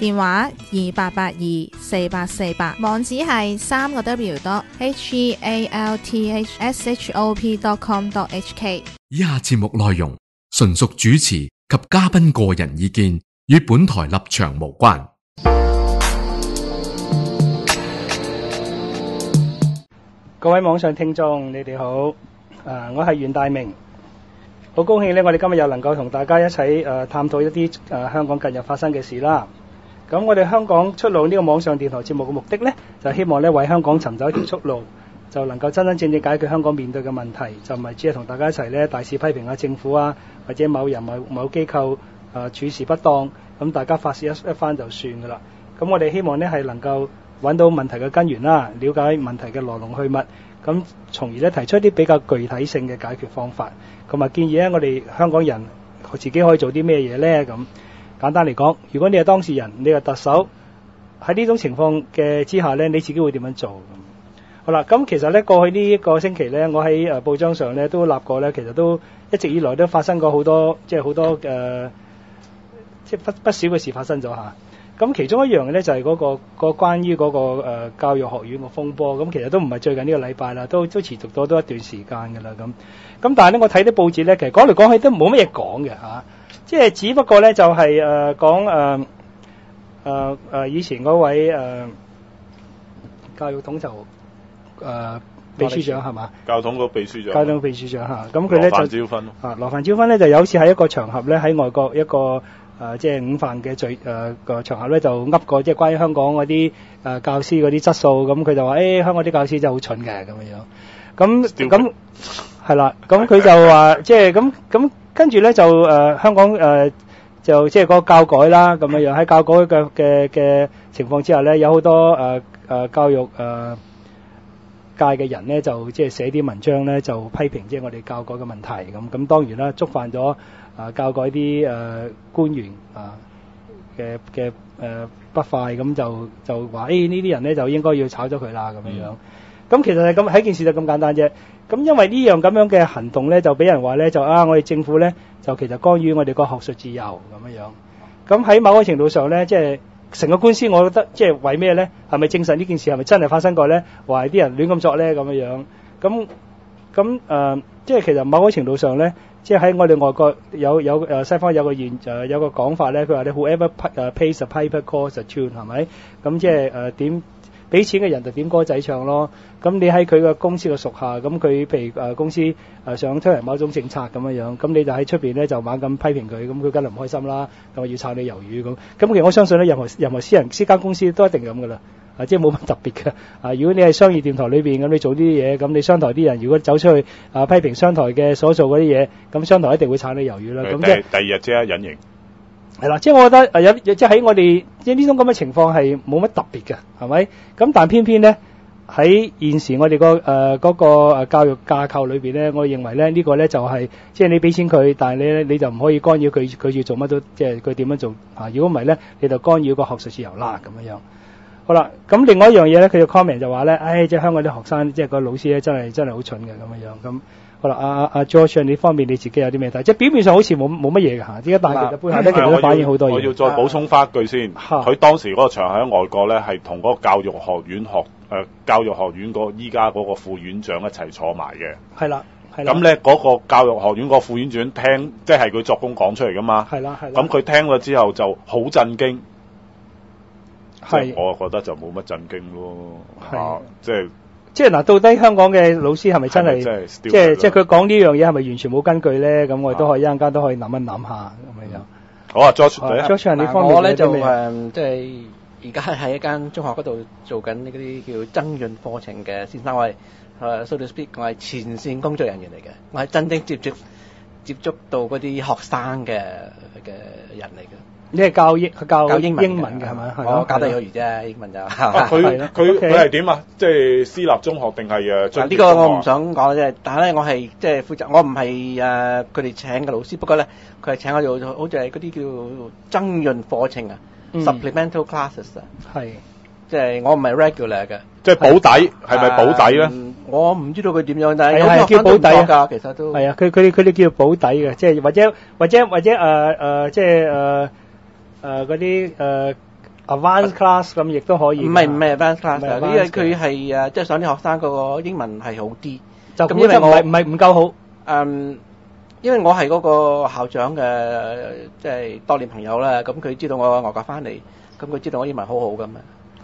電話二八八二四八四八，網址係三個 W 多 H E A L T H S H O P dot com dot H K。以下節目內容純屬主持及嘉賓個人意見，與本台立場無關。各位網上聽眾，你哋好，誒、我係袁大明，好高興呢，我哋今日又能夠同大家一齊誒、呃探討一啲誒、呃香港近日發生嘅事啦。咁我哋香港出路呢個網上電台節目嘅目的呢，就希望呢為香港尋找一條出路，就能夠真真正正解決香港面對嘅問題，就唔係只係同大家一齊呢大肆批評下政府啊，或者某人某某機構誒、呃、處事不當，咁大家發泄一一番就算噶啦。咁我哋希望呢係能夠揾到問題嘅根源啦，了解問題嘅來龍去脈，咁從而咧提出一啲比較具體性嘅解決方法，咁啊建議咧我哋香港人自己可以做啲咩嘢呢？咁簡單嚟講，如果你係當事人，你係特首，喺呢種情況嘅之下呢，你自己會點樣做？好啦，咁其實呢，過去呢一個星期呢，我喺誒報章上呢都立過呢，其實都一直以來都發生過好多，即係好多誒、即係不不少嘅事發生咗嚇。咁其中一樣嘅咧就係嗰、個個關於嗰、個、呃、教育學院嘅風波，咁其實都唔係最近呢個禮拜啦，都都持續咗都一段時間㗎啦咁。咁但係咧，我睇啲報紙咧，其實講嚟講去都冇乜嘢講嘅嚇，即係只不過咧就係、誒、講誒誒誒以前嗰位誒、呃教育統籌誒、呃秘書長係嘛？教統局秘書長，教統秘書長嚇，咁佢咧就羅范椒芬。啊，羅范椒芬咧就有次喺一個場合咧喺外國一個誒、呃即係午飯嘅聚誒個場合咧就噏過即係關於香港嗰啲誒教師嗰啲質素，咁佢就話誒、哎香港啲教師真係好蠢嘅咁樣。樣，咁咁係啦，咁佢就話即係咁咁跟住咧就誒、呃香港誒、呃就即係嗰個教改啦咁樣樣喺教改嘅嘅嘅情況之下咧，有好多誒誒、呃教育誒。呃界嘅人咧就即係寫啲文章咧就批評即係我哋教改嘅問題咁，咁當然啦，觸犯咗啊教改啲誒、呃官員啊嘅嘅誒不快，咁就就話誒呢啲人咧就應該要炒咗佢啦咁樣樣。咁、其實係咁，喺件事就咁簡單啫。咁因為呢樣咁樣嘅行動咧，就俾人話咧就啊，我哋政府咧就其實干預我哋個學術自由咁樣樣。咁喺某個程度上咧，即係成個官司，我覺得即係為咩咧？係咪證實呢件事係咪真係發生過咧？話係啲人亂咁作咧咁樣樣？咁咁誒，即係其實某個程度上咧，即係喺我哋外國有有誒西方有個現誒有個講法咧，佢話你 whoever pa- 誒 pays a paper calls a tune 係咪？咁即係誒點俾錢嘅人就點歌仔唱咯。咁你喺佢個公司嘅屬下，咁佢譬如誒、公司誒、想推行某種政策咁樣樣，咁你就喺出邊咧就猛咁批評佢，咁佢梗係唔開心啦，咁我要炒你魷魚咁。咁其實我相信咧，任何任何私人私間公司都一定咁噶啦。啊，即係冇乜特別嘅。啊，如果你係商業電台裏邊咁，你做啲嘢，咁你商台啲人如果走出去啊批評商台嘅所做嗰啲嘢，咁商台一定會炒你魷魚啦。咁即係第二日即刻隱形。係啦，即係我覺得誒有即係喺我哋即係呢種咁嘅情況係冇乜特別嘅，係咪？咁但偏偏咧喺現時我哋個誒嗰個誒教育架構裏邊咧，我認為咧呢個咧就係即係你俾錢佢，但係你咧你就唔可以干擾佢佢要做乜都即係佢點樣做啊！如果唔係咧，你就干擾個學術自由啦咁樣樣。好啦，咁另外一樣嘢咧，佢嘅 comment 就話咧，唉，即係香港啲學生，即係個老師咧，真係真係好蠢嘅咁樣樣。咁好啦，阿阿阿 George 呢方面你自己有啲咩睇？即係表面上好似冇冇乜嘢嘅嚇，點解但係其實背後咧其實都反映好多嘢。我要再補充翻一句先，嚇佢當時嗰個場喺外國咧，係同嗰個教育學院學誒、呃教育學院嗰依家嗰個副院長一齊坐埋嘅。係啦。咁咧嗰個教育學院嗰個副院長聽，即係佢作工講出嚟噶嘛。係啦係啦咁佢聽咗之後就好震驚。係我覺得就冇乜震驚咯。係啊即係即係嗱，到底香港嘅老師係咪真係即係即係佢講呢樣嘢係咪完全冇根據咧？咁我哋都可以一陣間都可以諗一諗下咁樣樣。好啊，George 第一 George 呢嗱方面我咧就誒，即係而家係喺一間中學嗰度做緊呢嗰啲叫增潤課程嘅先生，我係誒 so to speak，我係前線工作人員嚟嘅，我係真正接觸接觸到嗰啲學生嘅嘅人嚟嘅。你係教英教教英文英文嘅係咪？我教得係咯有餘啫，英文就。佢佢 佢係點啊？即係私立中學定係誒呢個我唔想講啫，但係咧我係即係負責，我唔係誒佢哋請嘅老師，不過咧佢係請我做好似係嗰啲叫增潤課程啊、嗯。s u p p l e m e n t a l classes 啊，係。即係我唔係 regular 嘅。即係保底係咪保底咧？我唔知道佢點樣，但係叫保底㗎，其實都。係啊，佢佢哋佢哋叫保底嘅，即係或者或者或者誒誒、呃即係誒誒嗰啲誒 advanced class 咁，亦都可以。唔係唔係 advanced class 因為佢係誒即係想啲學生嗰個英文係好啲。就咁因為我唔係唔係唔夠好。嗯，因為我係嗰個校長嘅，即係多年朋友啦。咁佢知道我外國翻嚟，咁佢知道我英文好好噶嘛。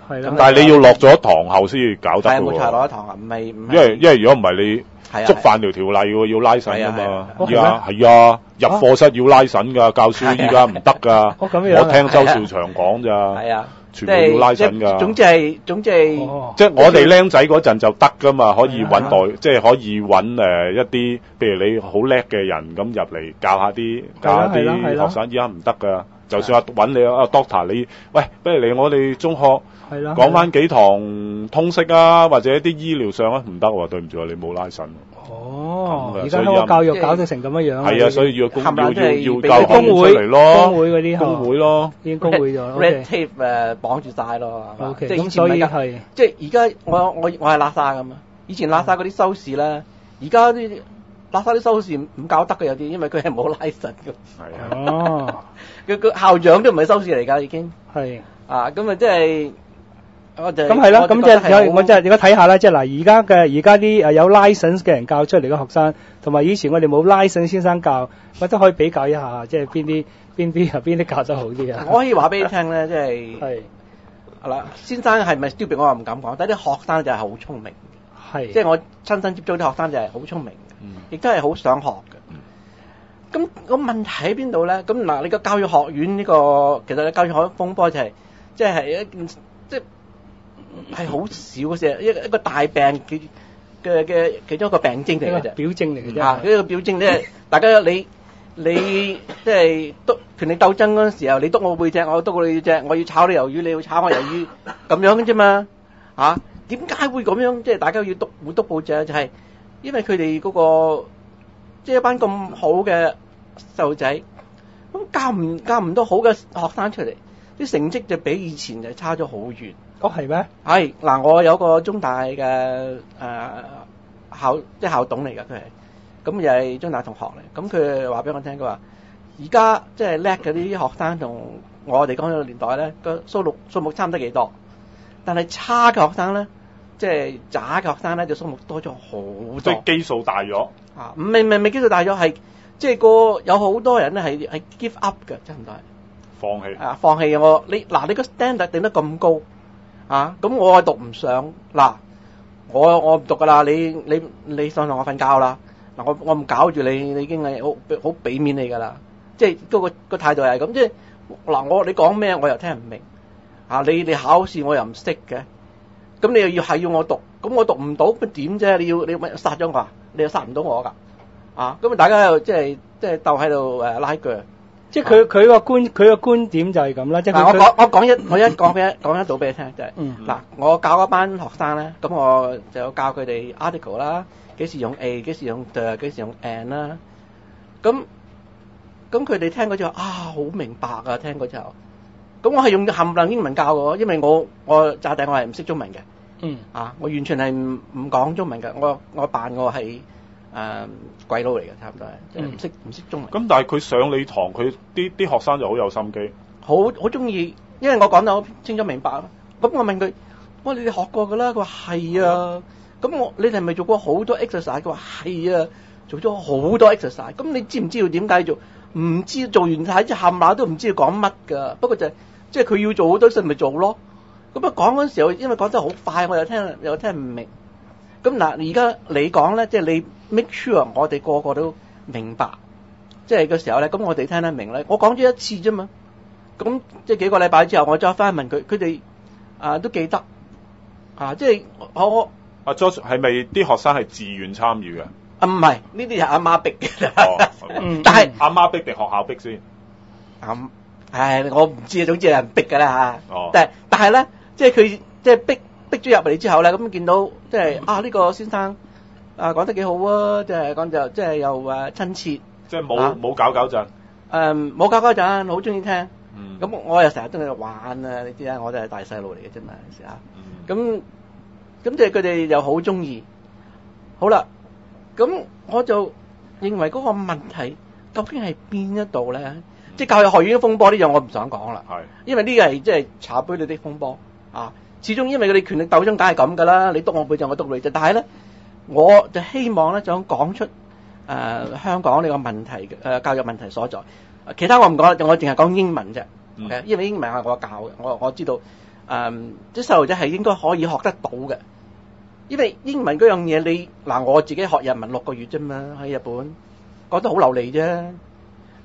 係啦咁。但係你要落咗堂後先至搞得㗎係冇錯，落喎。一堂啊，唔係唔係。因為因為如果唔係你係啊觸犯條條例喎，要拉審㗎嘛。啊。係啊。依家係啊，入課室要拉審㗎，教書依家唔得㗎。我聽周兆祥講咋全部要拉審即係總㗎。之係總之係哦，即係我哋僆仔嗰陣就得㗎嘛，可以揾代，即係可以揾誒一啲，譬如你好叻嘅人咁入嚟教下啲教下啲學生，依家唔得㗎。就算話揾你啊 doctor，你喂，不如嚟我哋中學。講翻幾堂通識啊，或者一啲醫療上啊，唔得喎，對唔住啊，你冇拉神。哦，而家教育搞到成咁樣樣。係啊，所以要公要要要教學員出工會嚟咯，工會嗰啲工會咯。已經工會咗。red tape 誒綁住晒咯，OK，即係咁所以係即係而家我我我係拉沙咁啊，以前拉沙嗰啲收視咧，而家啲拉沙啲收視唔教得嘅有啲，因為佢係冇拉實嘅，係啊，哦，佢個校長都唔係收視嚟㗎已經，係。啊咁啊即係咁係啦，咁即係覺得係好有我即係而家睇下啦，即係嗱，而家嘅而家啲诶有 license 嘅人教出嚟嘅學生，同埋以前我哋冇 license 先生教，我都可以比較一下，即係邊啲邊啲 邊啲教得好啲啊？我可以話俾你聽咧，即係 係。係啦，先生係咪 stupid 我又唔敢講，但係啲學生就係好聰明，係。即係我親身接觸啲學生就係好聰明亦都係好想學嘅。咁個問題喺邊度咧？咁嗱，你個教育學院呢、個其實你教育學院風波就係即係一件即係係好少嘅事，一個一個大病嘅嘅嘅其中一個病徵嚟嘅啫。表徵嚟嘅啫。啊，呢個表徵咧，大家你你即係督權力鬥爭嗰陣時候，你督我背脊，我督你只，我要炒你魷魚，你要炒我魷魚，咁樣嘅啫嘛。啊，點解會咁樣？即係大家要督會督背脊，就係、因為佢哋嗰個即係一班咁好嘅細路仔，咁教唔教唔到好嘅學生出嚟，啲成績就比以前就差咗好遠。哦係咩？係嗱，我有個中大嘅誒、呃校即係校董嚟㗎，佢係咁又係中大同學嚟。咁佢話俾我聽，佢話而家即係叻嗰啲學生同我哋講嘅年代咧，個數目數目差唔多幾多，但係差嘅學生咧，即係渣嘅學生咧，就數目多咗好多即係基數大咗。啊！唔係唔係基數大咗，係即係個有好多人咧係係 give up 嘅，差唔多係。放棄。啊，放棄我你嗱，你個 standard 定得咁高啊，咁我係讀唔上嗱，我我唔讀噶啦，你你你上堂我瞓覺啦，嗱我我唔搞住你，你已經係好好俾面你噶啦，即係嗰個個態度係咁，即係嗱我你講咩我又聽唔明啊，你你考試我又唔識嘅，咁你又要係要我讀，咁我讀唔到咁點啫？你要你咪殺咗我啊？你又殺唔到我㗎啊？咁啊大家又即係即係鬥喺度誒拉鋸。即係佢佢個觀佢個觀點就係咁啦，即係嗱，我佢講我講一我一講俾一講一到俾你聽，就係、嗯嗱，我教一班學生咧，咁我就教佢哋 article 啦，幾時用 a，幾時用 the，幾時用 and 啦，咁咁佢哋聽嗰之後啊，好明白啊，聽嗰之後，咁我係用冚唪唥英文教嘅，因為我我炸底我係唔識中文嘅，嗯啊，我完全係唔唔講中文嘅，我我扮我係誒、呃鬼佬嚟嘅，差唔多係，即係唔識唔識中文。咁但係佢上你堂，佢啲啲學生就好有心機。好好中意，因為我講得好清楚明白。咁我問佢：我話你哋學過㗎啦？佢話係啊。咁我你哋係咪做過好多 exercise？佢話係啊，做咗好多 exercise。咁你知唔知道點解做？唔知做完晒之後冚唪唥都唔知要講乜㗎。不過就係即係佢要做好多事咪做咯。咁啊講嗰陣時候，因為講得好快，我又聽又聽唔明。咁嗱，而家你講咧，即係你 make sure 我哋個個都明白，即係嘅時候咧，咁我哋聽得明咧。我講咗一次啫嘛。咁即係幾個禮拜之後，我再翻去問佢，佢哋啊都記得啊，即係我我阿 George 係咪啲學生係自願參與嘅？啊唔係呢啲係阿媽逼嘅，但係阿媽逼定學校逼先？啊唉，我唔知啊，總之有人逼㗎啦嚇。哦，但係但係咧，即係佢即係逼逼咗入嚟之後咧，咁見到即係啊呢、個先生啊講得幾好啊，即係講就即係又誒親切，即係冇啊冇搞搞震。誒冇搞搞震好中意聽，嗯，咁我又成日都喺度玩啊，你知啦，我都係大細路嚟嘅啫嘛，有時嚇。嗯咁咁即係佢哋又好中意。好啦，咁我就認為嗰個問題究竟係邊一度咧？即係教育學院嘅風波呢樣我唔想講啦。係因為呢個係即係茶杯裏的風波啊！始終因為佢哋權力鬥爭梗係咁噶啦，你督我背就，我督你啫。但係咧，我就希望咧想講出誒、呃香港呢個問題嘅誒、呃教育問題所在。其他我唔講啦，我淨係講英文啫。因為英文係我教嘅，我我知道誒啲細路仔係應該可以學得到嘅。因為英文嗰樣嘢，你嗱我自己學日文六個月啫嘛，喺日本講得好流利啫。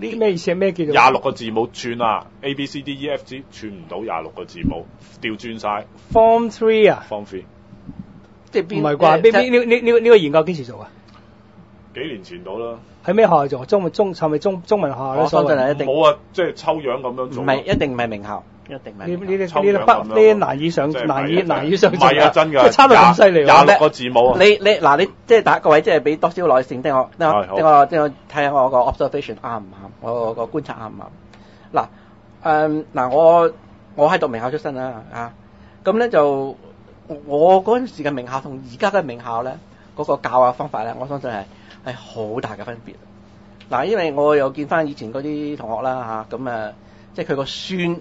呢咩意思啊？咩叫做廿六个字母串啊，A B C D E F G 串唔到廿六个字母，调转晒 Form Three 啊？form three 即係邊唔系啩？呢即呢呢呢呢呢個研究几时做啊？几年前到啦，喺咩学校做？中文中系咪中中文学校咧？我所謂相信係一定冇啊，即系抽样咁樣唔做，係一定唔系名校，一定唔係呢呢呢啲不呢啲難以上難以難以上唔係啊，真㗎，差到咁犀利喎！廿六個字母啊，你你嗱你即係打各位即係俾多少耐性，聽我聽我聽我聽我睇下我個 observation 啱唔啱，我個觀察啱唔啱？嗱誒嗱我我係讀名校出身啦啊，咁咧就我嗰陣時嘅名校同而家嘅名校咧嗰、個教嘅方法咧，我相信係係好大嘅分別。嗱，因為我又見翻以前嗰啲同學啦嚇，咁啊即係佢個孫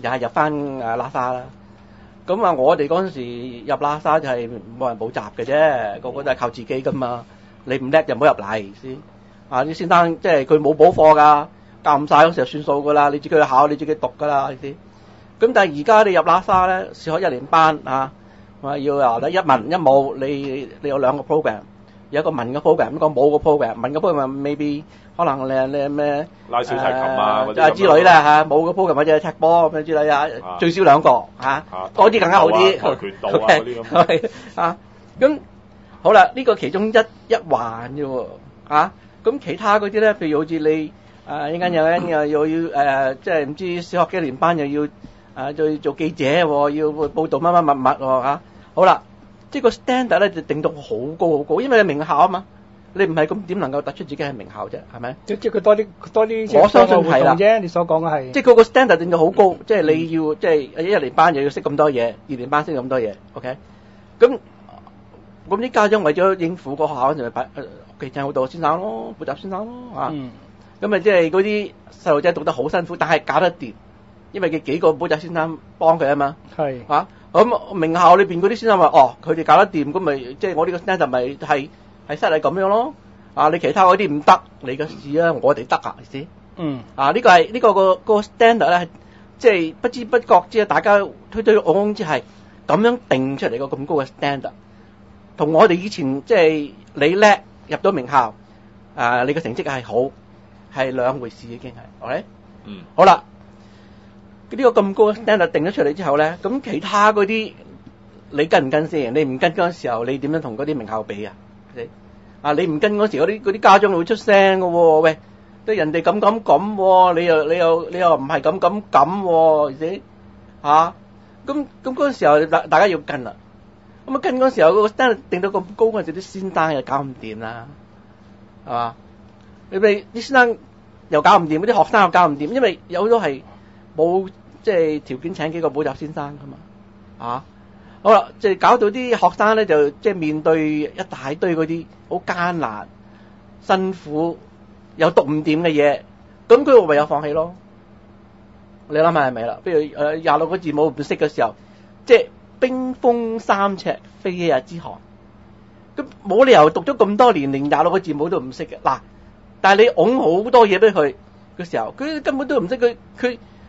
又係入翻誒拉沙啦。咁啊，我哋嗰陣時入拉沙就係冇人補習嘅啫，個個都係靠自己噶嘛。你唔叻就唔好入嚟先。啊，啲先生即係佢冇補課㗎，教唔晒嗰時就算數㗎啦，你自己去考，你自己讀㗎啦呢啲。咁但係而家你入拉沙咧，小學一年班啊，話要啊一文一武，你你有兩個 program，有一個文嘅 program，一個武嘅 program。文嘅 program maybe 可能你你咩？拉小提琴啊，嗰啲啊之類啦嚇，冇個 program 或者係踢波咁樣之類啊啊，最少兩個嚇啊，多啲更加好啲。跆拳道啊 啲咁咁好啦，呢個其中一一環啫喎，啊，咁其他嗰啲咧，譬如好似你誒一間有間又又要誒，即係唔知小學幾年班又要誒做做記者喎，要報導乜乜物物喎嚇，好啦，即係個 standard 咧就定到好高好高，因為你名校啊嘛，你唔係咁點能夠突出自己係名校啫，係咪？即即係佢多啲多啲我相信係啦。啫。你所講嘅係。即係佢個 standard 定到好高，即係你要即係一年班又要識咁多嘢，二年班識咁多嘢，OK？咁咁啲家長為咗應付個學校，就咪擺誒屋企請好多先生咯，補習先生咯啊，嗯。咁啊即係嗰啲細路仔讀得好辛苦，但係搞得掂，因為佢幾個補習先生幫佢啊嘛，係啊咁名校裏邊嗰啲先生話哦，佢哋搞得掂，咁咪即係我呢個 standard 咪係係失禮咁樣咯，啊你其他嗰啲唔得，你嘅事啊，我哋得啊，係先。嗯啊！呢、個係呢、個個個 standard 咧，即係不知不覺之啊，大家推推拱拱之係咁樣定出嚟個咁高嘅 standard，同我哋以前即係你叻入到名校，啊你嘅成績係好，係兩回事已經係，OK？嗯好啦，呢、個咁高嘅 standard 定咗出嚟之後咧，咁其他嗰啲你跟唔跟先？你唔跟嗰時候，你點樣同嗰啲名校比啊？啊，你唔跟嗰時，嗰啲啲家長會出聲嘅喎，喂！即係人哋咁咁咁，你又你又你又唔係咁咁咁喎，而且嚇咁咁嗰時候，大大家要跟啦。咁啊跟嗰時候，個 standard 定到咁高嗰陣時，啲先生又搞唔掂啦，係嘛？你咪啲先生又搞唔掂，嗰啲學生又搞唔掂，因為有好多係冇即係條件請幾個補習先生噶嘛，啊好啦，即係搞到啲學生咧就即係面對一大堆嗰啲好艱難、辛苦又讀唔掂嘅嘢，咁佢唯有放棄咯。你諗下係咪啦？譬如誒廿六個字母唔識嘅時候，即係冰封三尺非一日之寒。咁冇理由讀咗咁多年，連廿六個字母都唔識嘅。嗱，但係你拱好多嘢俾佢嘅時候，佢根本都唔識，佢佢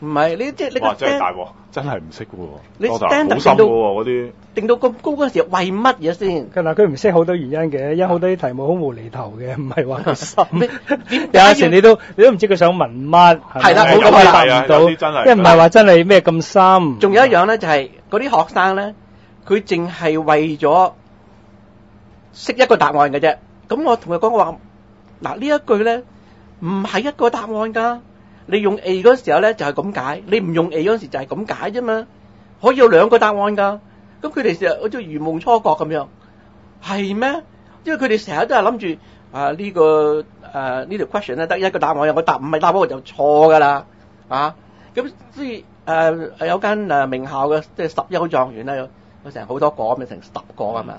唔係你即係你個哇！真係 stand 大鑊，真係唔識嘅喎。你多達 standard 好深㗎定到喎嗰啲。定到咁高嗰陣時，為乜嘢先？嗱，佢唔識好多原因嘅，因為好多啲題目好無厘頭嘅，唔係話佢深。有陣時你都你都唔知佢想問乜，係啦咪冇錯啦答唔到，有啲真係因為唔係話真係咩咁深。仲有一樣咧，就係嗰啲學生咧，佢淨係為咗識一個答案嘅啫。咁我同佢講我話，嗱呢一句咧唔係一個答案㗎。你用 A 嗰時候咧就係咁解，你唔用 A 嗰時就係咁解啫嘛。可以有兩個答案㗎。咁佢哋成日好似如夢初覺咁樣，係咩？因為佢哋成日都係諗住啊呢、個誒、呢條 question 咧得一個答案，有個答唔係答案就錯㗎啦。啊，咁所以誒、有間誒名校嘅即係十優狀元咧，有有成好多個咁，成十個咁嘛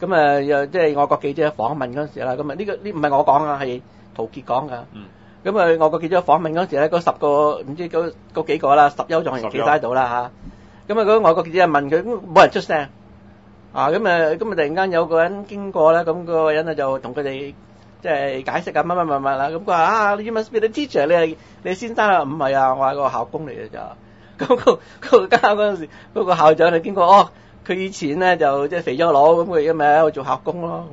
嚇。咁誒又即係外國記者訪問嗰陣時啦，咁啊呢個呢唔係我講啊，係陶傑講噶。嗯咁啊外國記者訪問嗰陣時咧，嗰十個唔知嗰嗰幾個啦，十優狀元企晒喺度啦嚇。咁啊嗰外國記者問佢，冇人出聲。啊咁啊咁啊突然間有個人經過咧，咁、嗰個人咧就同佢哋。即係解釋啊乜乜乜乜啦，咁佢話啊，you must be the teacher，你係你先生啊，唔係啊，我係個校工嚟嘅咋。咁、個嗰個間嗰陣時，嗰、個校長就經過，哦，佢以前咧就即係肥咗佬，咁佢而家咪喺度做校工咯。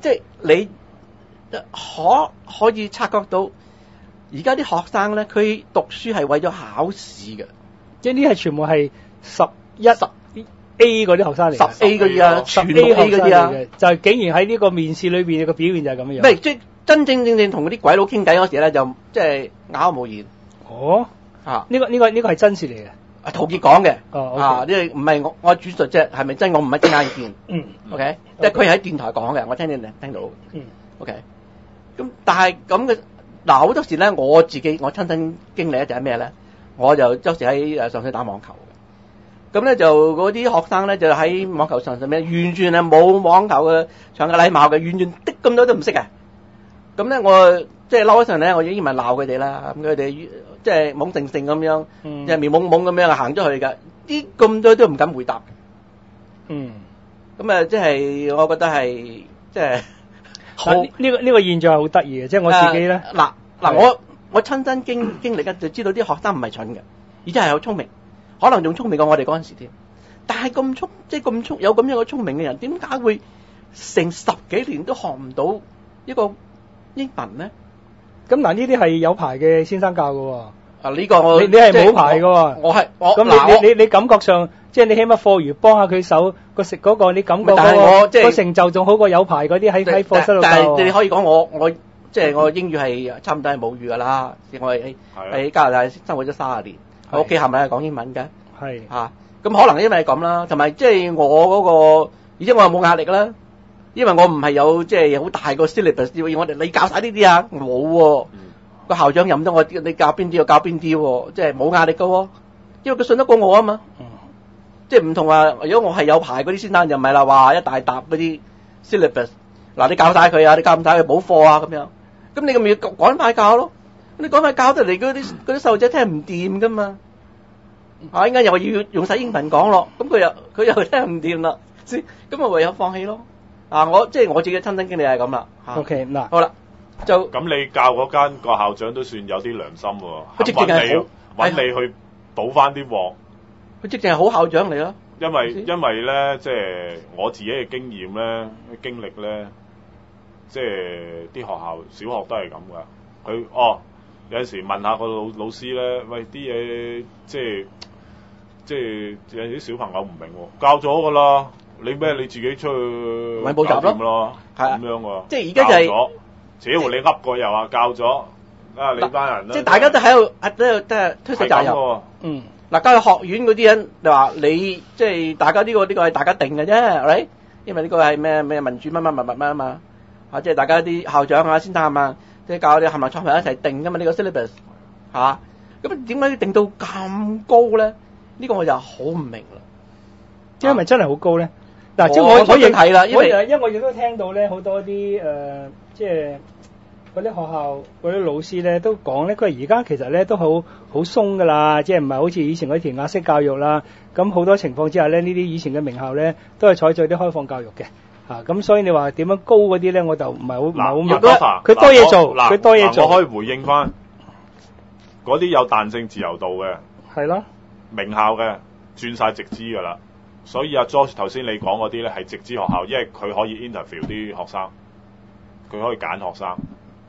即係你可可以察覺到，而家啲學生咧，佢讀書係為咗考試嘅，即係呢係全部係十一十 A 嗰啲學生嚟嘅，十 A 嗰啲啊，十全 A 嗰啲啊。嘅，就係竟然喺呢個面試裏邊個表現就係咁樣。唔係即係真真正正同嗰啲鬼佬傾偈嗰時咧，就即係啞口無言哦，啊！呢個呢個呢個係真事嚟嘅。啊陶傑講嘅。哦啊！呢個唔係我我轉述啫，係咪真我唔係親眼見嗯，OK？即係佢係喺電台講嘅，我聽見聽到嗯，OK？咁但係咁嘅嗱，好多時咧，我自己我親身經歷咧就係咩咧？我就有時喺誒上水打網球嘅，咁咧就嗰啲學生咧就喺網球場上面完全係冇網球嘅場嘅禮貌嘅，完全的咁多都唔識嘅。咁咧我即係嬲嗰陣咧，我已經咪鬧佢哋啦，咁佢哋即係懵盛盛咁樣。嗯即係面懵懵咁樣行咗去㗎，啲咁多都唔敢回答。嗯，咁啊，即係我覺得係即係好嗱呢個呢個現象係好得意嘅，即係我自己咧。誒嗱嗱，我我親身經 經歷嘅就知道啲學生唔係蠢嘅，而且係好聰明，可能仲聰明過我哋嗰陣時添。但係咁聰即係咁聰有咁樣嘅聰明嘅人，點解會成十幾年都學唔到一個英文咧？咁嗱，呢啲係有牌嘅先生教嘅喎。啊！呢個我你你係冇牌㗎喎我我係我咁嗱我你你你你感覺上，即係你起碼課餘幫下佢手個食嗰個，你感覺但係嗰我即係個個成就仲好過有排嗰啲喺喺課室度但。係你可以講我我即係我英語係差唔多係母語㗎啦，我係喺加拿大生活咗三十年，我屋企係咪係講英文嘅係嚇？咁可能因為咁啦，同埋即係我嗰個，而且我又冇壓力啦，因為我唔係有即係好大個 syllabus 要我哋你教晒呢啲啊，冇喎。嗯個校長任得我，你教邊啲就教邊啲喎，即係冇壓力㗎喎，因為佢信得過我啊嘛。嗯即係唔同話，如果我係有牌嗰啲先生，就唔係啦，話一大沓嗰啲 syllabus，嗱你教晒佢啊，你教唔晒佢補課啊咁樣，咁你咁咪要趕快教咯，你趕快教得嚟嗰啲嗰啲細路仔聽唔掂噶嘛，啊依家又話要用晒英文講咯，咁佢又佢又聽唔掂啦，先咁咪唯有放棄咯，啊我即係我自己嘅親身經歷係咁啦，嚇 OK 嗱，好啦，就咁你教嗰間個校長都算有啲良心喎，揾你好揾你去補翻啲鑊，佢直情係好校長嚟咯，因為知？因為咧，即係我自己嘅經驗咧、經歷咧，即係啲學校小學都係咁噶。佢哦有陣時問下個老老師咧，喂啲嘢即係即係有陣時啲小朋友唔明喎，教咗噶啦，你咩你自己出去咪補習咯。係啊。咁樣喎。即係而家就係教咗，只要你噏過又話教咗，啊你班人啦，即係大家都喺度喺度都係推卸責任。嗯嗱，教育學院嗰啲人，你話你即係大家呢、個呢、個係大家定嘅啫，係咪？因為呢個係咩咩民主乜乜乜乜乜啊嘛，啊即係大家啲校長啊、先生啊，即係教你冚唪唥創埋一齊定噶嘛呢、個 syllabus 嚇、咁點解要定到咁高咧？呢、個我就好唔明啦。即係咪真係好高咧？嗱，即係我我我我亦睇啦因為因為我亦都聽到咧好多啲誒，即係嗰啲學校嗰啲老師咧都講咧，佢而家其實咧都好好鬆噶啦，即係唔係好似以前嗰啲填鴨式教育啦。咁好多情況之下咧，呢啲以前嘅名校咧都係採取啲開放教育嘅。嚇、咁所以你話點樣高嗰啲咧，我就唔係好唔係好，明葉哥嗱佢多嘢做，嗱佢多嘢做，我可以回應翻嗰啲有彈性自由度嘅係咯。名校嘅轉晒直資噶啦。所以阿 George 頭先你講嗰啲咧係直資學校，因為佢可以 interview 啲學生，佢可以揀學生，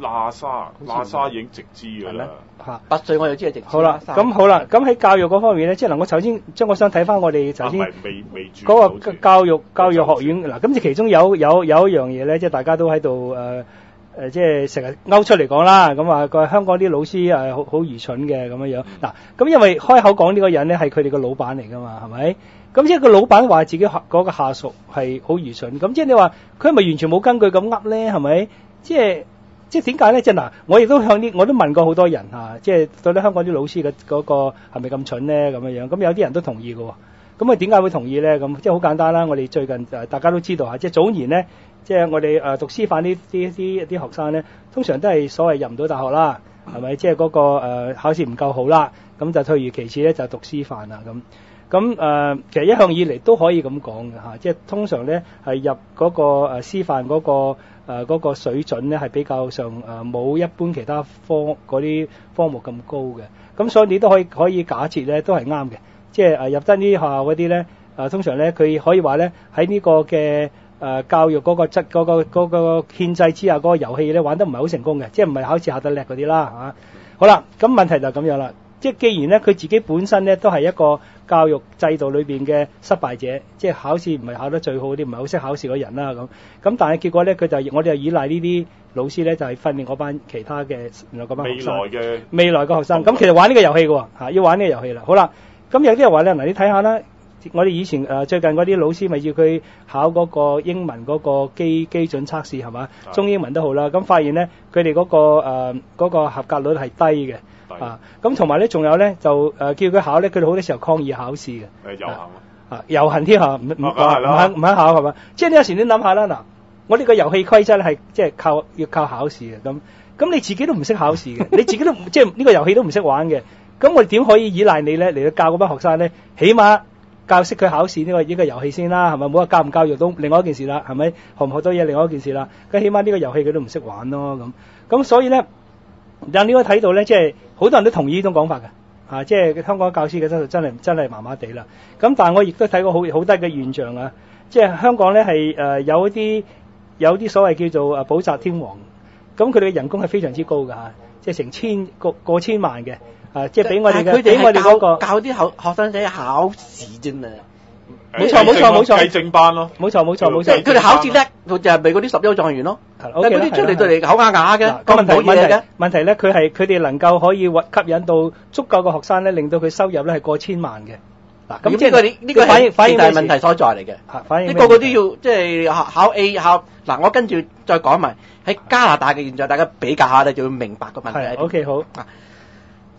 喇沙似喇沙已經直資㗎啦。八歲我就知係直資。好啦，咁好啦，咁喺教育嗰方面咧，即係嗱，我首先將我想睇翻我哋首先嗰個教育教育學院嗱，咁就其中有有有一樣嘢咧，即係大家都喺度誒誒，即係成日勾出嚟講啦，咁話個香港啲老師誒好好愚蠢嘅咁樣樣嗱，咁因為開口講呢個人咧係佢哋個老闆嚟噶嘛，係咪？咁即係個老闆話自己下嗰個下屬係好愚蠢，咁即係你話佢係咪完全冇根據咁噏咧？係咪？即係。即係點解咧？即係嗱，我亦都向啲我都問過好多人嚇、即係到底香港啲老師嘅嗰個係咪咁蠢咧？咁樣樣，咁有啲人都同意嘅喎。咁啊點解會同意咧？咁即係好簡單啦。我哋最近誒大家都知道嚇，即係早年咧，即係我哋誒讀師範呢啲啲啲學生咧，通常都係所謂入唔到大學啦，係咪？即係嗰個考試唔夠好啦，咁就退而其次咧就讀師範啦咁。咁誒、其實一向以嚟都可以咁講嘅嚇，即係通常咧係入嗰個誒師範嗰個誒嗰個水準咧係比較上誒冇一般其他科嗰啲科目咁高嘅，咁所以你都可以可以假設咧都係啱嘅，即係誒入得呢啲學校嗰啲咧誒通常咧佢可以話咧喺呢個嘅誒教育嗰個質嗰個嗰個憲制之下嗰個遊戲咧玩得唔係好成功嘅，即係唔係考試考得叻嗰啲啦嚇。好啦，咁問題就咁樣啦。即係既然咧，佢自己本身咧都係一個教育制度裏邊嘅失敗者，即係考試唔係考得最好啲，唔係好識考試嗰人啦咁。咁但係結果咧，佢就我哋就依賴呢啲老師咧，就係訓練嗰班其他嘅原來嗰班生來嘅未來嘅學生。咁其實玩呢個遊戲嘅喎嚇要玩呢個遊戲啦。好啦，咁有啲人話咧，嗱你睇下啦，我哋以前誒、呃最近嗰啲老師咪要佢考嗰個英文嗰個基基準測試係嘛？中英文都好啦，咁發現咧佢哋嗰個誒嗰、個合格率係低嘅。係啊，咁同埋咧，仲有咧就誒、呃叫佢考咧，佢哋好多時候抗議考試嘅，誒遊行咯。啊遊行添嚇，唔唔肯唔肯考係嘛？即係你有時你諗下啦，嗱，我呢個遊戲規則咧係即係靠要靠考試嘅，咁咁你自己都唔識考試嘅，你自己都即係呢個遊戲都唔識玩嘅，咁我哋點可以依賴你咧嚟到教嗰班學生咧？起碼教識佢考試呢個呢個遊戲先啦，係咪？冇話教唔教育到另外一件事啦，係咪？學唔學到嘢另外一件事啦？咁起碼呢個遊戲佢都唔識玩咯，咁咁所以咧。但你可以睇到咧，即係好多人都同意呢種講法嘅，啊，即係香港教師嘅質素真係真係麻麻地啦。咁但係我亦都睇過好好低嘅現象啊，即係香港咧係誒有一啲有啲所謂叫做誒補習天王，咁佢哋嘅人工係非常之高㗎嚇，即係成千個過千萬嘅，啊，即係俾我哋嘅但係佢哋比我哋嗰個教啲學學生仔考試啫嘛。冇錯冇錯冇錯計正班咯。冇錯冇錯冇錯，即係佢哋考試叻，就係咪嗰啲十優狀元咯？但啲出嚟係啦對嚟口啞啞嘅，嗱，個問題問題咁冇嘢嘅。問題咧，佢係佢哋能夠可以吸引到足夠嘅學生咧，令到佢收入咧係過千萬嘅。嗱，咁即係咁呢個呢呢個反映大反映咩事問題所在嚟嘅。嚇反映你咩事個個都要即係考考 A 考嗱，我跟住再講埋喺加拿大嘅現象，大家比較下咧就會明白個問題係喺邊。OK 好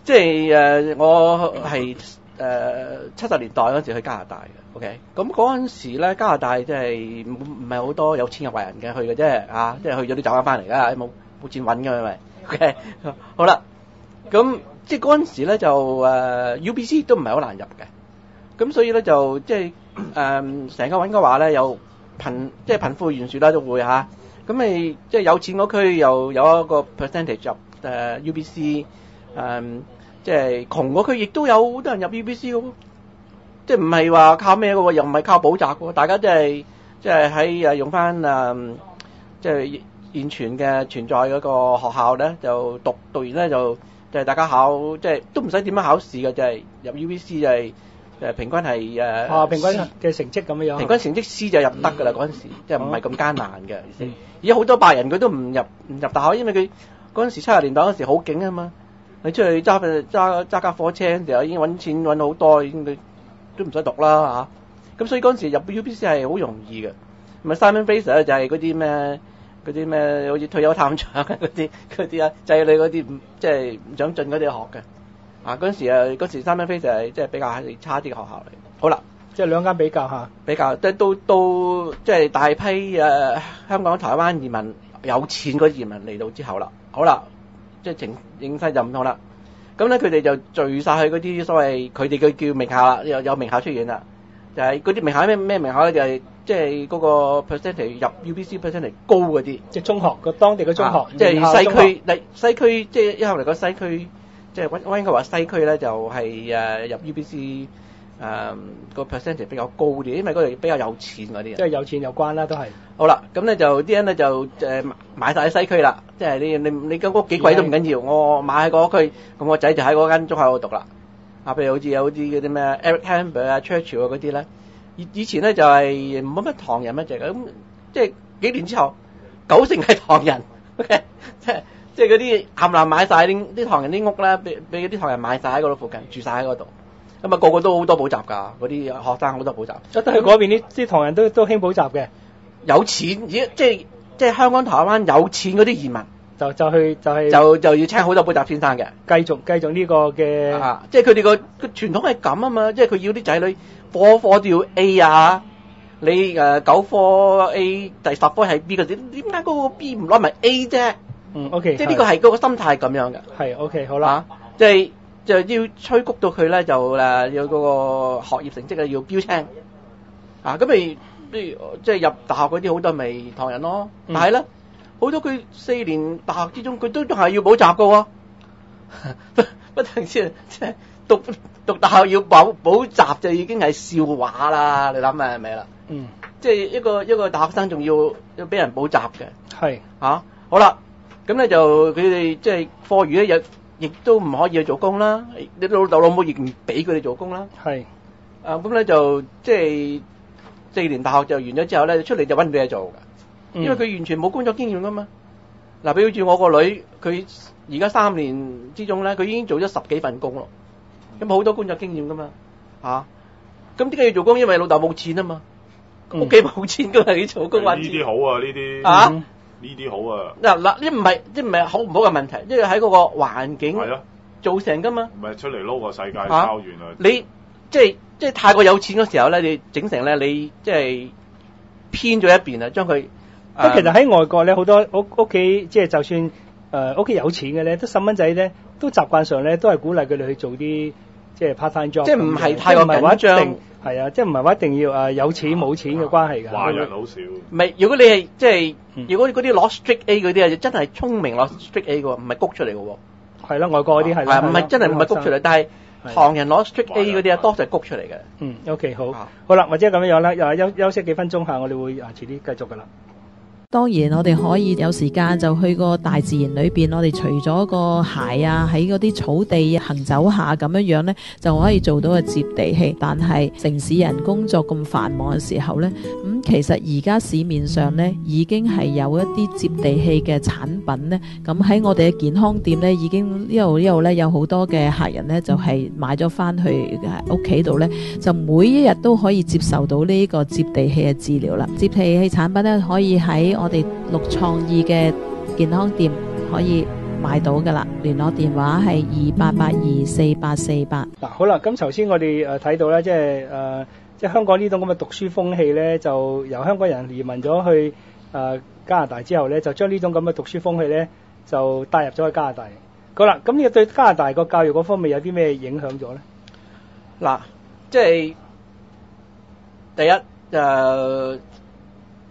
即係誒、呃我係誒七十年代嗰陣時去加拿大嘅，OK，咁嗰陣時咧加拿大即係唔唔係好多有錢嘅華人嘅去嘅啫，啊，即係去咗啲走翻翻嚟噶，冇冇錢揾㗎咪，OK，好啦，咁即係嗰陣時咧就誒、UBC 都唔係好難入嘅，咁所以咧就即係誒成個溫哥華咧有貧即係貧富懸殊啦都會嚇，咁咪即係有錢嗰區又有一個 percentage 入誒、UBC。誒、即係窮嗰區亦都有好多人入 UBC 嘅喎，即係唔係話靠咩嘅喎，又唔係靠補習嘅喎，大家即係即係喺誒用翻誒、即係現存嘅存在嗰個學校咧，就讀讀完咧就就係大家考，即係都唔使點樣考試嘅，就係、入 UBC 就係、誒平均係誒、啊，平均嘅成績咁樣樣。平均成績 C 就入得㗎啦，嗰陣時即係唔係咁艱難嘅。嗯而家好多白人佢都唔入唔入大學，因為佢嗰陣時七十年代嗰陣時好勁啊嘛。你出去揸揸揸架火車嘅時候已經揾錢揾好多，已經佢都唔使讀啦嚇。咁所以嗰陣時入 UBC 係好容易嘅。咁啊 Simon Fraser 咧就係嗰啲咩嗰啲咩好似退休探長啊 嗰啲嗰啲啊仔女嗰啲唔即係唔想進嗰啲學嘅。啊嗰陣時啊嗰時 Simon Fraser 係即係比較係差啲嘅學校嚟。好啦。即係兩間比較下，比較即係到到即係大批誒、呃、香港、台灣移民有錢嗰啲移民嚟到之後啦，好啦，即係情形勢就唔同啦。咁咧佢哋就聚晒去嗰啲所謂佢哋嘅叫名校啦，有有名校出現啦，就係嗰啲名校咩咩名校咧？就係即係嗰個 percentage 入 UBC percentage 高嗰啲，即係中學個當地嘅中學，啊即係西區，嚟西區即係一後嚟講西區，即係温温哥華西區咧就係、誒入 UBC 誒、個 percentage 比較高啲，因為嗰度比較有錢嗰啲人即。係有錢有關啦，都係。好啦，咁咧就啲人咧就誒買晒喺西區啦，即係你你你間屋幾貴都唔緊要，我買喺嗰區，咁我仔就喺嗰間中學度讀啦。啊，譬如好似有啲嗰啲咩 Eric Hamber 啊、Churchill 啊嗰啲咧，以以前咧就係冇乜唐人乜嘢嘅，咁即係幾年之後，九成係唐人，OK，即係即係嗰啲冚唪唥買晒啲啲唐人啲屋咧，俾俾啲唐人買晒喺嗰度附近住晒喺嗰度，咁啊個個都好多補習㗎，嗰啲學生好多補習。一得去嗰邊啲啲唐人都都興補習嘅，有錢，而即係即係香港、台灣有錢嗰啲移民，就就去就係就就要請好多補習先生嘅。繼續繼續呢個嘅啊，即係佢哋個個傳統係咁啊嘛，即係佢要啲仔女科科都要 A 啊，你誒九科 A 第十科係 B 嘅，點點解嗰個 B 唔攞埋 A 啫？嗯 OK，即係呢個係嗰個心態咁樣嘅。係 OK 好啦，啊，即係就要催谷到佢咧，就誒有嗰個學業成績啊要標青。啊，咁咪譬如即係入大學嗰啲好多咪唐人咯，嗯。但係咧好多佢四年大學之中，佢都仲係要補習噶喎，不不停先，即係讀讀大學要補補習就已經係笑話啦，你諗下係咪啦？嗯。即係一個一個大學生仲要要俾人補習嘅。係。啊，好啦，咁咧就佢哋即係課餘咧，亦亦都唔可以去做工啦。你老豆老母亦唔俾佢哋做工啦。係。啊，咁咧就即係四年大學就完咗之後咧，出嚟就揾唔到嘢做㗎，嗯。因為佢完全冇工作經驗噶嘛。嗱，比如好似我個女，佢而家三年之中咧，佢已經做咗十幾份工咯，咁好多工作經驗噶嘛，啊，咁點解要做工？因為老豆冇錢啊嘛，嗯。屋企冇錢㗎嘛，要做工呢揾錢。啲好啊，呢啲。啊？嗯呢啲好啊，嗱嗱，呢唔係即唔係好唔好嘅問題，因為喺嗰個環境造成噶嘛。唔係出嚟撈個世界啊抄完啊，你即係即係太過有錢嗰時候咧，你整成咧，你即係偏咗一邊啊，將佢。不過其實喺外國咧，好多屋屋企即係就算誒屋企有錢嘅咧，都細蚊仔咧都習慣上咧都係鼓勵佢哋去做啲即係 part time job，即係唔係太過緊張。定係啊，即係唔係話一定要誒有錢冇錢嘅關係㗎。華人好少，唔係，如果你係即係嗯，如果嗰啲攞 straight A 嗰啲啊，真係聰明攞 straight A 嘅喎，唔係谷出嚟嘅喎。係啦，外國嗰啲係啦，係唔係真係唔係谷出嚟，但係係。唐人攞 straight A 嗰啲啊，多數係谷出嚟嘅。嗯，OK 好。啊，好啦，或者咁樣樣啦，又係休休息幾分鐘下，我哋會啊遲啲繼續㗎啦。當然，我哋可以有時間就去個大自然裏邊，我哋除咗個鞋啊，喺嗰啲草地行走下咁樣樣呢，就可以做到個接地氣。但係城市人工作咁繁忙嘅時候呢，咁、其實而家市面上呢已經係有一啲接地氣嘅產品呢。咁喺我哋嘅健康店呢，已經呢度呢度呢有好多嘅客人呢，就係、買咗翻去屋企度呢，就每一日都可以接受到呢個接地氣嘅治療啦。接地氣產品呢，可以喺我哋六創意嘅健康店可以買到噶啦。聯絡電話係二八八二四八四八。嗱，好啦，咁頭先我哋誒睇到咧，即係誒、呃即係香港呢種咁嘅讀書風氣咧，就由香港人移民咗去誒、呃加拿大之後咧，就將呢種咁嘅讀書風氣咧，就帶入咗去加拿大。好啦，咁呢個對加拿大個教育嗰方面有啲咩影響咗咧？嗱，即係第一誒、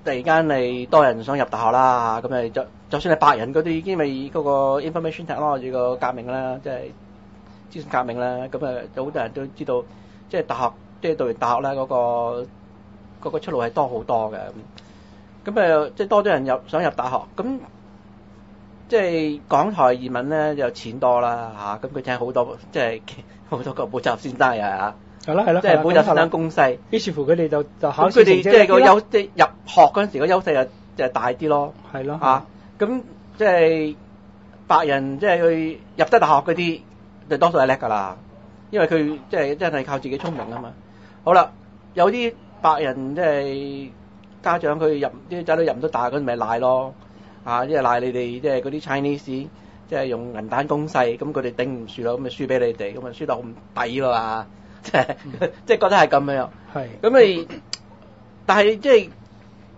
突然間你多人想入大學啦，咁誒就就算係白人嗰啲已經咪嗰個 information technology 個革命啦，即係資訊革命啦，咁誒好多人都知道，即係大學即係讀完大學咧嗰、個嗰、個出路係多好多嘅，咁誒即係多咗人入想入大學，咁即係港台移民咧就錢多啦嚇，咁佢請好多即係 好多個補習先生又係啊。係啦係啦，即係補習先生生。公勢，於是乎佢哋就就考咁佢哋即係個優優即係入學嗰陣時個優勢就就大啲咯係咯吓！咁即係白人即係去入得大學嗰啲，就多數係叻㗎啦，因為佢即係真係靠自己聰明啊嘛。好啦，有啲白人即係家長佢入啲仔女入唔到大學嗰陣咪賴咯，啊，即係賴你哋即係嗰啲 Chinese，即係用銀彈攻勢，咁佢哋頂唔住咯，咁咪輸俾你哋，咁咪輸到咁抵咯嘛，即係即係覺得係咁樣。係咁你，但係即係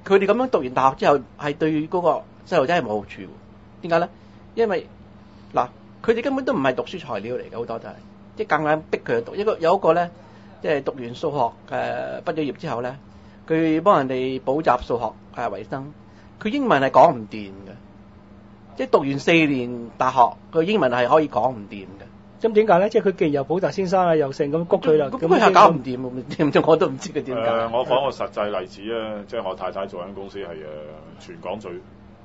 佢哋咁樣讀完大學之後，係對嗰個細路仔係冇好處喎。點解咧？因為嗱，佢哋根本都唔係讀書材料嚟嘅，好多都係即係夾硬逼佢去讀。一個有一個咧，即係讀完數學誒畢咗業之後咧，佢幫人哋補習數學誒為生，佢英文係講唔掂嘅。即係讀完四年大學，佢英文係可以講唔掂嘅。咁點解咧？即係佢既然又普達先生啊，又成咁谷佢啦，咁佢係搞唔掂喎，掂 我都唔知佢點誒、解。我講個實際例子啊，即係我太太做緊公司係誒全港最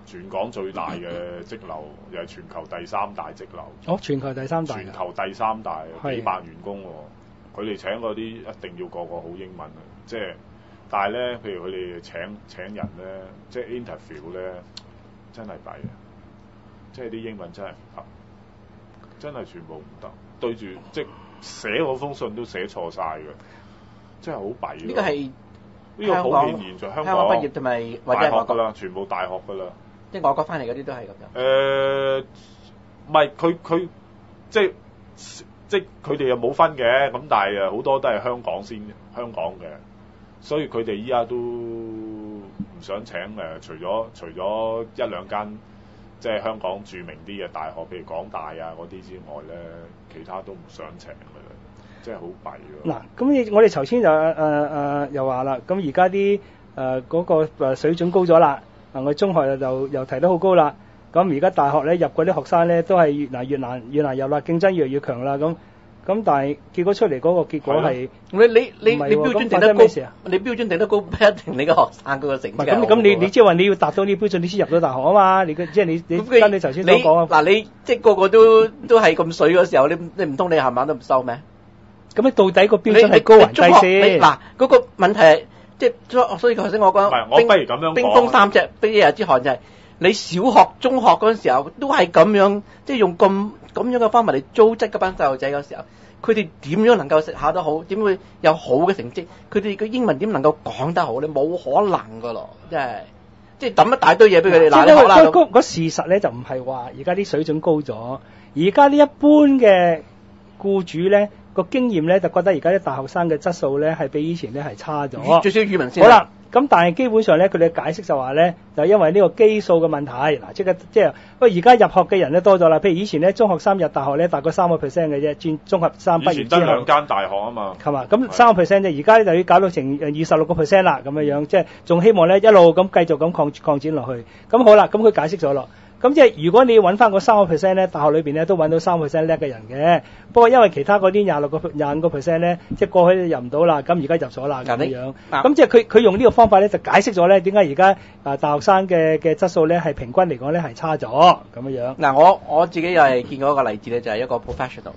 全港最大嘅職流，又係全球第三大職樓，哦，全球第三大全球第三大係幾百員工喎。佢哋請嗰啲一定要個個好英文啊！即係，但係咧，譬如佢哋請請人咧，即係 interview 咧，真係弊啊！即係啲英文真係真係全部唔得，對住即係寫嗰封信都寫錯晒嘅，真係好弊。呢個係呢個普遍現象，香港香港畢業同埋或者大係外國，學㗎啦，全部大學㗎啦。即係外國翻嚟嗰啲都係咁樣。誒，唔係佢佢即係即係佢哋又冇分嘅，咁但係誒好多都係香港先香港嘅，所以佢哋依家都唔想請誒，除咗除咗一兩間即係香港著名啲嘅大學，譬如港大啊嗰啲之外咧，其他都唔想請㗎啦，真係好弊咯。嗱，咁你我哋頭先就誒誒、又話啦，咁而家啲誒嗰個誒水準高咗啦，啊我中學就又提得好高啦，咁而家大學咧入嗰啲學生咧都係越嚟越難越難入啦，競爭越嚟越強啦，咁咁但係結果出嚟嗰個結果係你你你你標準定得高啊，你標準定得高，不一定你個學生嗰個成績咁咁你你即係話你要達到呢個標準，你先入到大學啊嘛？你嘅即係你你跟你頭先所講啊，嗱你即係個個都都係咁水嗰時候，你你唔通你冚唪唥都唔收咩？咁你到底個標你準係高還低先？嗱嗰個問題係即係所所以頭先我講我不如咁樣講冰封三隻冰一日之寒就係你小學、中學嗰陣時候都係咁樣，即係用咁咁樣嘅方法嚟糟質嗰班細路仔嘅時候，佢哋點樣能夠食下得好？點會有好嘅成績？佢哋嘅英文點能夠講得好咧？冇可能噶咯，即係即係抌一大堆嘢俾佢哋嗱，啦嗰嗰嗰事實咧就唔係話而家啲水準高咗，而家呢一般嘅僱主咧個經驗咧就覺得而家啲大學生嘅質素咧係比以前咧係差咗。最少語文先好啦，咁但係基本上咧，佢哋嘅解釋就話咧，就因為呢個基數嘅問題，嗱，即刻即係，喂，而家入學嘅人咧多咗啦，譬如以前咧中學三入大學咧大概三個 percent 嘅啫，轉中學三畢業之後。兩間大學啊嘛。係嘛？咁三個 percent 啫，而家咧就要搞到成二十六個 percent 啦，咁樣樣，即係仲希望咧一路咁繼續咁擴擴展落去。咁好啦，咁佢解釋咗咯。咁即係如果你要揾翻嗰三個 percent 咧，大學裏邊咧都揾到三個 percent 叻嘅人嘅。不過因為其他嗰啲廿六個廿五個 percent 咧，即係過去入唔到啦，咁而家入咗啦咁樣。咁即係佢佢用呢個方法咧，就解釋咗咧點解而家啊大學生嘅嘅質素咧係平均嚟講咧係差咗咁樣樣。嗱，我我自己又係見過一個例子咧，就係、一個 professional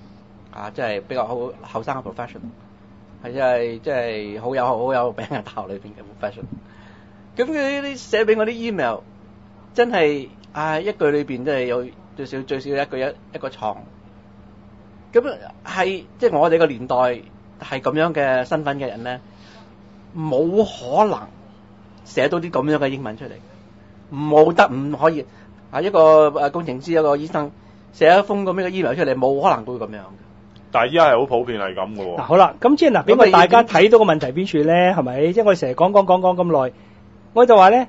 啊，即係比較好後生嘅 professional，係真係即係好有好有名嘅大學裏邊嘅 professional。咁佢啲寫俾我啲 email，真係啊一句裏邊都係有最少最少一句一一個床。咁係即係我哋個年代係咁樣嘅身份嘅人咧，冇可能寫到啲咁樣嘅英文出嚟，冇得唔可以。啊，一個誒工程師，一個醫生寫一封咁樣嘅 email 出嚟，冇可能會咁樣嘅。但係依家係好普遍係咁嘅嗱、喎。好啦，咁即係嗱，俾咁大家睇到個問題邊處咧，係咪？即係我哋成日講講講講咁耐，我就話咧，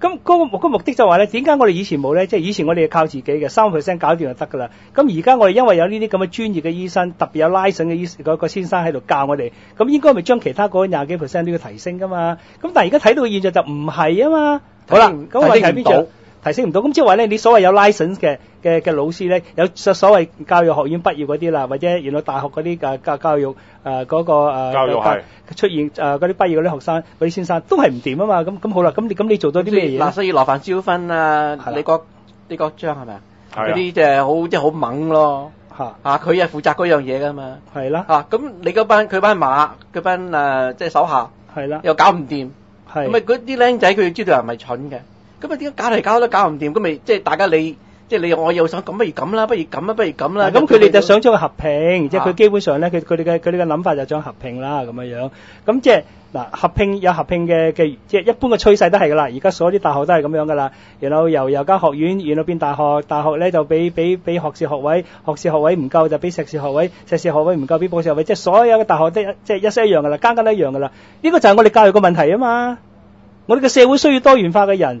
咁嗰、個目個目的就話咧，點解我哋以前冇咧？即係以前我哋係靠自己嘅，三 percent 搞掂就得噶啦。咁而家我哋因為有呢啲咁嘅專業嘅醫生，特別有 license 嘅醫嗰個先生喺度教我哋，咁應該咪將其他嗰廿幾 percent 都要提升噶嘛？咁但係而家睇到嘅現象就唔係啊嘛。好啦，咁問題係邊提升唔到？提升唔到，咁即係話咧，你所謂有 license 嘅嘅嘅老師咧，有所所謂教育學院畢業嗰啲啦，或者原來大學嗰啲誒教教育誒嗰、個誒教育係出現誒嗰啲畢業嗰啲學生嗰啲先生都係唔掂啊嘛，咁咁好啦，咁你咁你做到啲咩嘢嗱，所以羅范椒芬啊，李國李國章係咪啊？嗰啲即係好即係好猛咯。嚇。啊，佢係負責嗰樣嘢噶嘛。係啦，啊，咁你嗰班佢班馬佢班誒即係手下，係啦，又搞唔掂，咁咪嗰啲僆仔佢知道人唔係蠢嘅，咁啊點解搞嚟搞去都搞唔掂？咁咪即係大家你即係你我又想咁，不如咁啦，不如咁啦，不如咁啦。嗱，咁佢哋就想將佢合併，即係啊佢基本上咧，佢佢哋嘅佢哋嘅諗法就將合併啦，咁樣樣。咁即係嗱，合併有合併嘅嘅，即係一般嘅趨勢都係噶啦。而家所有啲大學都係咁樣噶啦。然後由由間學院，然後變大學，大學咧就俾俾俾學士學位，學士學位唔夠就俾碩士學位，碩士學位唔夠俾博士學位，即係所有嘅大學都即係一式一樣噶啦，間間都一樣噶啦。呢個就係我哋教育嘅問題啊嘛。我哋嘅社會需要多元化嘅人，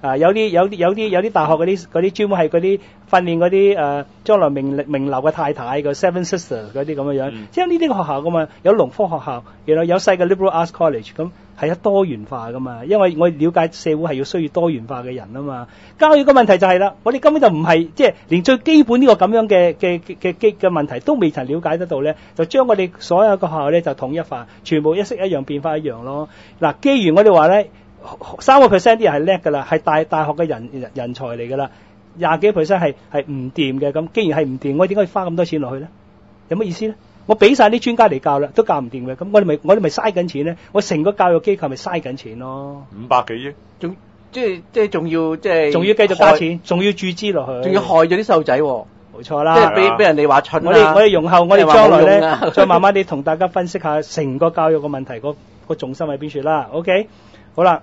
啊，有啲有啲有啲有啲大學嗰啲嗰啲專門係嗰啲訓練嗰啲誒將來名名流嘅太太個 Seven Sisters 嗰啲咁嘅樣，嗯即係呢啲個學校噶嘛，有農科學校，然後有細嘅 Liberal Arts College，咁係有多元化噶嘛，因為我了解社會係要需要多元化嘅人啊嘛。教育嘅問題就係啦，我哋根本就唔係即係連最基本呢個咁樣嘅嘅嘅嘅嘅嘅問題都未曾了解得到咧，就將我哋所有嘅學校咧就統一化，全部一式一樣變化一樣咯。嗱，既然我哋話咧，三個 percent 啲人係叻㗎啦，係大大學嘅人人人才嚟㗎啦，廿幾 percent 係係唔掂嘅，咁既然係唔掂，我點解要花咁多錢落去咧？有乜意思咧？我俾晒啲專家嚟教啦，都教唔掂嘅，咁我哋咪我哋咪嘥緊錢咧？我成個教育機構咪嘥緊錢咯，五百幾億，仲即係即係仲要即係仲要繼續加害，錢，仲要注資落去，仲要害咗啲細路仔喎，冇錯啦。即係俾俾人哋話蠢我哋啊我哋容後，我哋話將來咧，再慢慢地同大家分析下成個教育嘅問題，個個重心喺邊處啦。OK，好啦，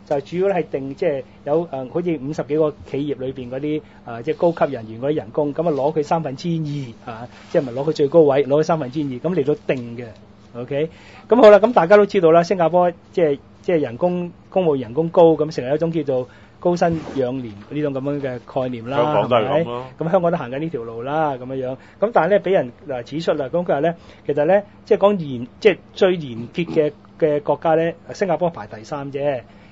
就主要咧係定即係有誒、呃好似五十幾個企業裏邊嗰啲誒即係高級人員嗰啲人工，咁啊攞佢三分之二啊，即係咪攞佢最高位，攞佢三分之二，咁嚟到定嘅，OK？咁好啦，咁大家都知道啦，新加坡即係即係人工公務員人工高，咁成為一種叫做高薪養廉呢種咁樣嘅概念啦，香港都係係咪咁咯。咁香港都行緊呢條路啦，咁樣樣。咁但係咧，俾人嗱指出啦，咁佢話咧，其實咧，即係講廉，即係最廉潔嘅嘅國家咧，新加坡排第三啫。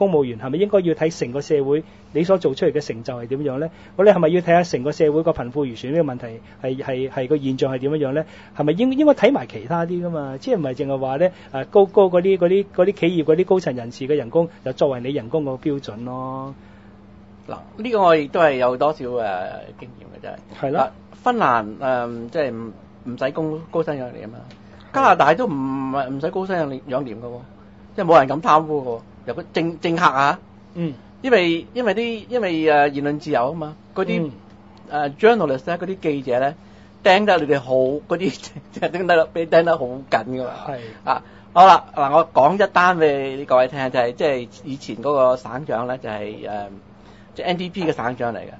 公務員，係咪應該要睇成個社會你所做出嚟嘅成就係點樣咧？我哋係咪要睇下成個社會個貧富懸殊呢個問題係係係個現象係點樣樣咧？係咪應應該睇埋其他啲噶嘛？即係唔係淨係話咧誒高高嗰啲嗰啲嗰啲企業嗰啲高層人士嘅人工就作為你人工個標準咯？嗱，呢個我亦都係有多少誒經驗嘅真係。係啦啊，芬蘭誒、嗯即係唔唔使高高薪養廉啊嘛，加拿大都唔係唔使高薪養廉養廉嘅喎，即係冇人敢貪污嘅喎，由個政政客啊，嗯，因為因為啲因為誒、言論自由啊嘛，嗰啲嗯誒 journalist 咧，嗰啲記者咧釘得你哋好，嗰啲即係釘得俾釘得好緊噶嘛。係啊，好啦，嗱，我講一單俾各位聽，就係即係以前嗰個省長咧，就係、誒，即係 NDP 嘅省長嚟嘅。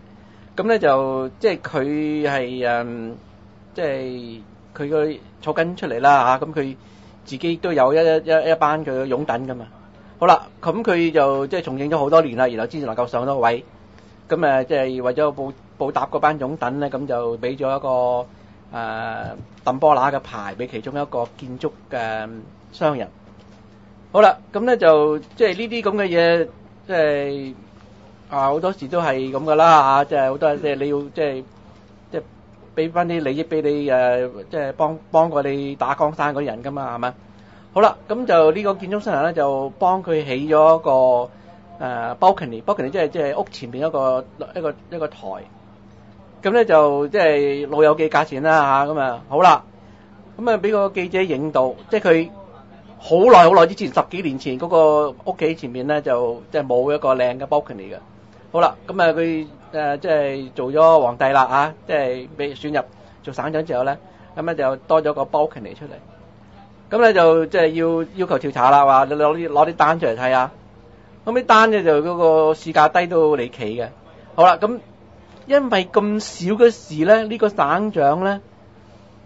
咁咧就即係佢係誒，即係佢個草根出嚟啦嚇，咁佢自己都有一一一一班佢嘅擁躉噶嘛。好啦，咁佢就即係從政咗好多年啦，然後先至能夠上到位。咁誒，即係為咗報報答嗰班擁躉咧，咁就俾咗一個誒抌波乸嘅牌俾其中一個建築嘅商人。好啦，咁咧就即係呢啲咁嘅嘢，即係啊好多時都係咁噶啦嚇，即係好多即係你要即係即係俾翻啲利益俾你誒，即係幫幫過你打江山嗰啲人噶嘛，係咪？好啦，咁就呢個建築商人咧就幫佢起咗一個誒 balcony，balcony 即係即係屋前邊一個一個一個台。咁咧就即係老友記價錢啦嚇，咁啊好啦，咁啊俾個記者影到，即係佢好耐好耐之前，十幾年前嗰個屋企前面咧就即係冇一個靚嘅 balcony 嘅。好啦，咁啊佢誒即係做咗皇帝啦啊，即係被選入做省長之後咧，咁咧就多咗個 balcony 出嚟。咁咧就即係要要求調查啦，話你攞啲攞啲單出嚟睇下。咁啲單咧就嗰個市價低到離奇嘅。好啦，咁。因為咁少嘅事咧，呢、個省長咧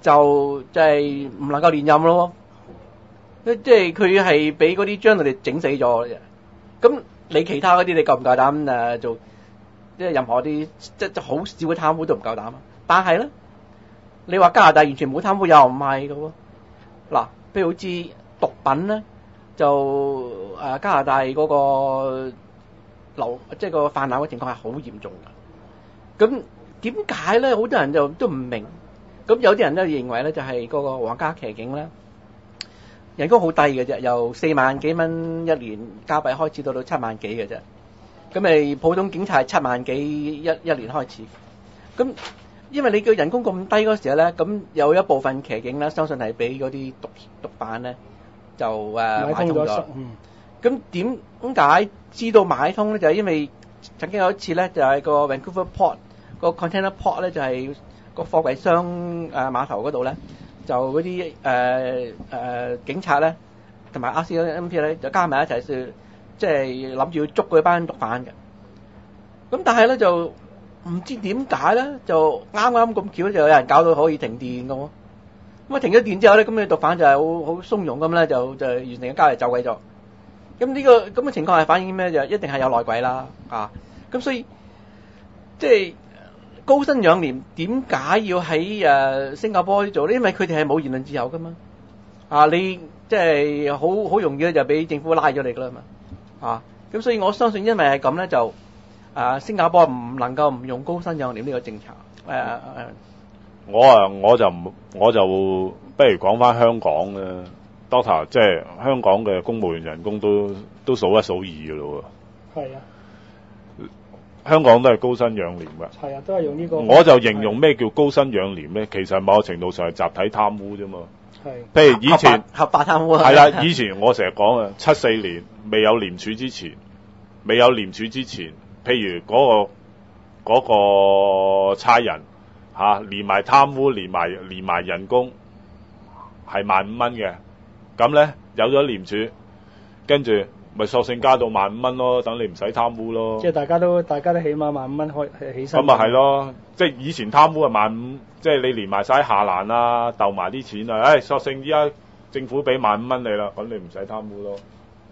就就係唔能夠連任咯。即係佢係俾嗰啲將佢哋整死咗嘅。咁你其他嗰啲你夠唔夠膽誒做？即係任何啲即係好少嘅貪污都唔夠膽啊！但係咧，你話加拿大完全冇貪污又唔係嘅喎。嗱，譬如好似毒品咧，就誒、加拿大嗰個流即係個泛濫嘅情況係好嚴重嘅。咁點解咧？好多人就都唔明。咁有啲人咧認為咧，就係、嗰個皇家騎警咧，人工好低嘅啫，由四萬幾蚊一年加幣開始到到七萬幾嘅啫。咁咪普通警察係七萬幾一一年開始。咁因為你嘅人工咁低嗰時候咧，咁有一部分騎警咧，相信係俾嗰啲毒毒販咧就誒、呃、買通咗。嗯，咁點解知道買通咧？就係、因為曾經有一次咧，就係、個 Vancouver Port 個 container port 咧，就係、個貨櫃箱誒碼頭嗰度咧，就嗰啲誒誒警察咧，同埋 RCMP 咧，就加埋一齊去，即係諗住要捉嗰班毒販嘅。咁但係咧就唔知點解咧，就啱啱咁巧就有人搞到可以停電嘅喎。咁啊停咗電之後咧，咁你毒販就係好好鬆容咁咧，就就完成嘅交易走鬼咗。咁呢、個咁嘅情況係反映咩？就一定係有內鬼啦，啊！咁所以即係高薪養廉，點解要喺誒、新加坡做呢？因為佢哋係冇言論自由噶嘛，啊！你即係好好容易咧就俾政府拉咗你噶啦嘛，啊！咁所以我相信因為係咁咧，就啊新加坡唔能夠唔用高薪養廉呢個政策，誒、誒我啊，我就唔，我就不如講翻香港啦。Doctor，即係香港嘅公務員人工都都數一數二嘅咯係啊，香港都係高薪養廉㗎。係啊，都係用呢個。我就形容咩叫高薪養廉咧？其實某程度上係集體貪污啫嘛。係譬如以前合法貪污啊係啦，以前我成日講啊，七四年未有廉署之前，未有廉署之前，譬如嗰、個嗰、個差人嚇、啊，連埋貪污，連埋連埋人工係萬五蚊嘅，咁咧有咗廉署，跟住咪索性加到萬五蚊咯，等你唔使貪污咯。即係大家都大家都起碼萬五蚊開起身。咁咪係。咯，即係以前貪污係萬五，即係你連埋晒下欄啊，鬥埋啲錢啊，唉、索性依家政府俾萬五蚊你啦，咁你唔使貪污咯，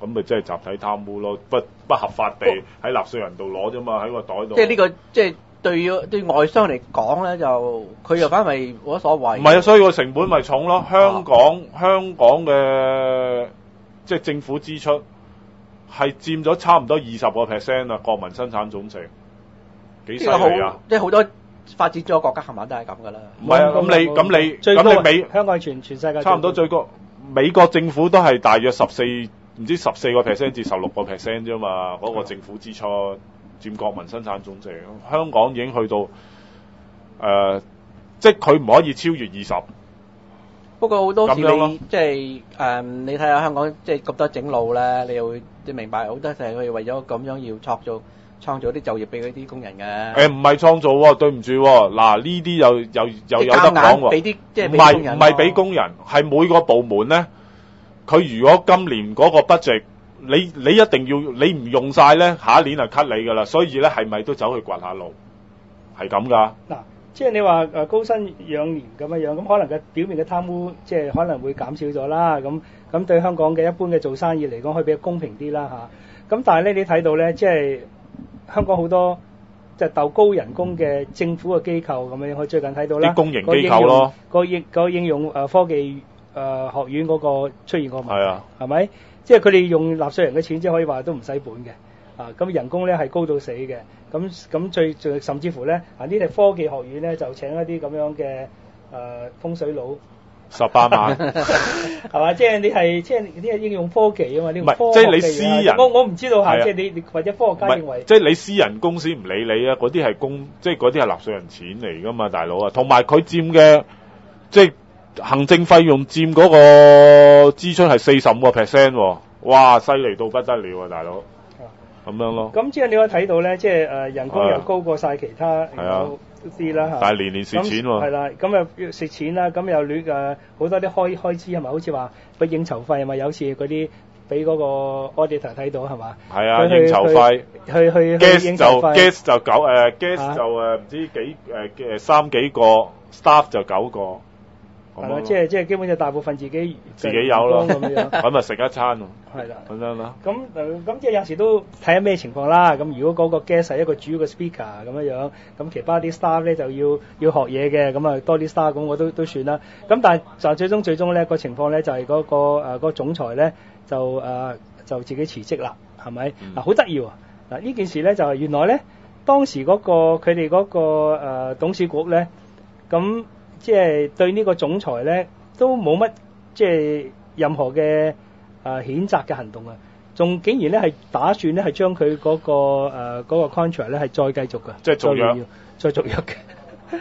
咁咪即係集體貪污咯，不不合法地喺納稅人度攞啫嘛，喺個袋度。即係呢、個即係對對外商嚟講咧，就佢又反為冇乜所謂。唔係啊，所以個成本咪重咯。香港、香港嘅即係政府支出係佔咗差唔多二十個 percent 啊，國民生產總值幾犀利啊！，即係好多發展咗嘅國家冚唪唥都係咁噶啦。唔係啊，咁你咁你咁你美香港係全全世界差唔多最高，美國政府都係大約十四唔知十四個 percent 至十六個 percent 啫嘛，嗰、個政府支出佔國民生產總值。香港已經去到誒、呃即係佢唔可以超越二十。不過好多時你即係誒，你睇下香港即係咁多整路咧，你又會即係明白好多時係佢哋為咗咁樣要創造創造啲就業俾嗰啲工人嘅。誒唔係創造喎，對唔住喎，嗱呢啲又又又有得講喎。俾啲即係唔俾工人係唔係俾工人，係每個部門咧，佢如果今年嗰個 budget，你你一定要你唔用晒咧，下一年就 cut 你噶啦，所以咧係咪都走去掘下路？係咁噶，嗱，即係你話誒高薪養廉咁樣樣，咁可能嘅表面嘅貪污，即係可能會減少咗啦。咁咁對香港嘅一般嘅做生意嚟講，可以比較公平啲啦嚇。咁但係咧，你睇到咧，即係香港好多即係鬥高人工嘅政府嘅機構咁樣樣，我最近睇到啦，啲公營機構咯，個應個應用誒科技誒學院嗰個出現過問題。係咪？即係佢哋用納稅人嘅錢，即係可以話都唔使本嘅。啊，咁人工咧係高到死嘅。咁咁最最甚至乎咧，啊呢啲科技學院咧就請一啲咁樣嘅誒、呃、風水佬，十八萬。係嘛？即係你係即係呢啲係應用科技啊嘛？呢唔係個科即係你私人我我唔知道嚇，即係你你或者科學家認為，即係你私人公司唔理你啊！嗰啲係公，即係嗰啲係納稅人錢嚟噶嘛，大佬啊！同埋佢佔嘅即係行政費用佔嗰個支出係四十五個 percent 喎，哇！犀利到不得了啊，大佬！咁樣咯，咁即係你可以睇到咧，即係誒人工又高過晒其他啲啦嚇。但係年年蝕錢喎係喎，啦，咁又要蝕錢啦，咁又亂誒好多啲開開支係咪？好似話個應酬費係咪有次嗰啲俾嗰個 auditor 睇到係嘛？係啊，應酬費去去去 guest 就應酬費 guest 就九誒 guest 啊就誒唔知幾誒誒三幾個 staff 就九個，咁係啦，即係即係基本就大部分自己自己有咯咁樣，咁咪食一餐咯，係啦。咁樣啦。咁咁即係有時都睇下咩情況啦。咁如果嗰個 guest 係一個主要嘅 speaker 咁樣樣，咁其他啲 staff 咧就要要學嘢嘅，咁啊多啲 staff 咁我都都算啦。咁但係就最終最終咧個情況咧就係嗰、個誒嗰個總裁咧就誒、呃就自己辭職啦，係咪？嗯嗱好得意喎！嗱呢件事咧就係原來咧當時嗰、個佢哋嗰個、呃、董事局咧，咁即係對呢個總裁咧都冇乜即係任何嘅誒、呃、譴責嘅行動啊！仲竟然咧係打算咧係將佢嗰個誒嗰、個 contract 咧係再繼續嘅，即係續約再要再續約嘅。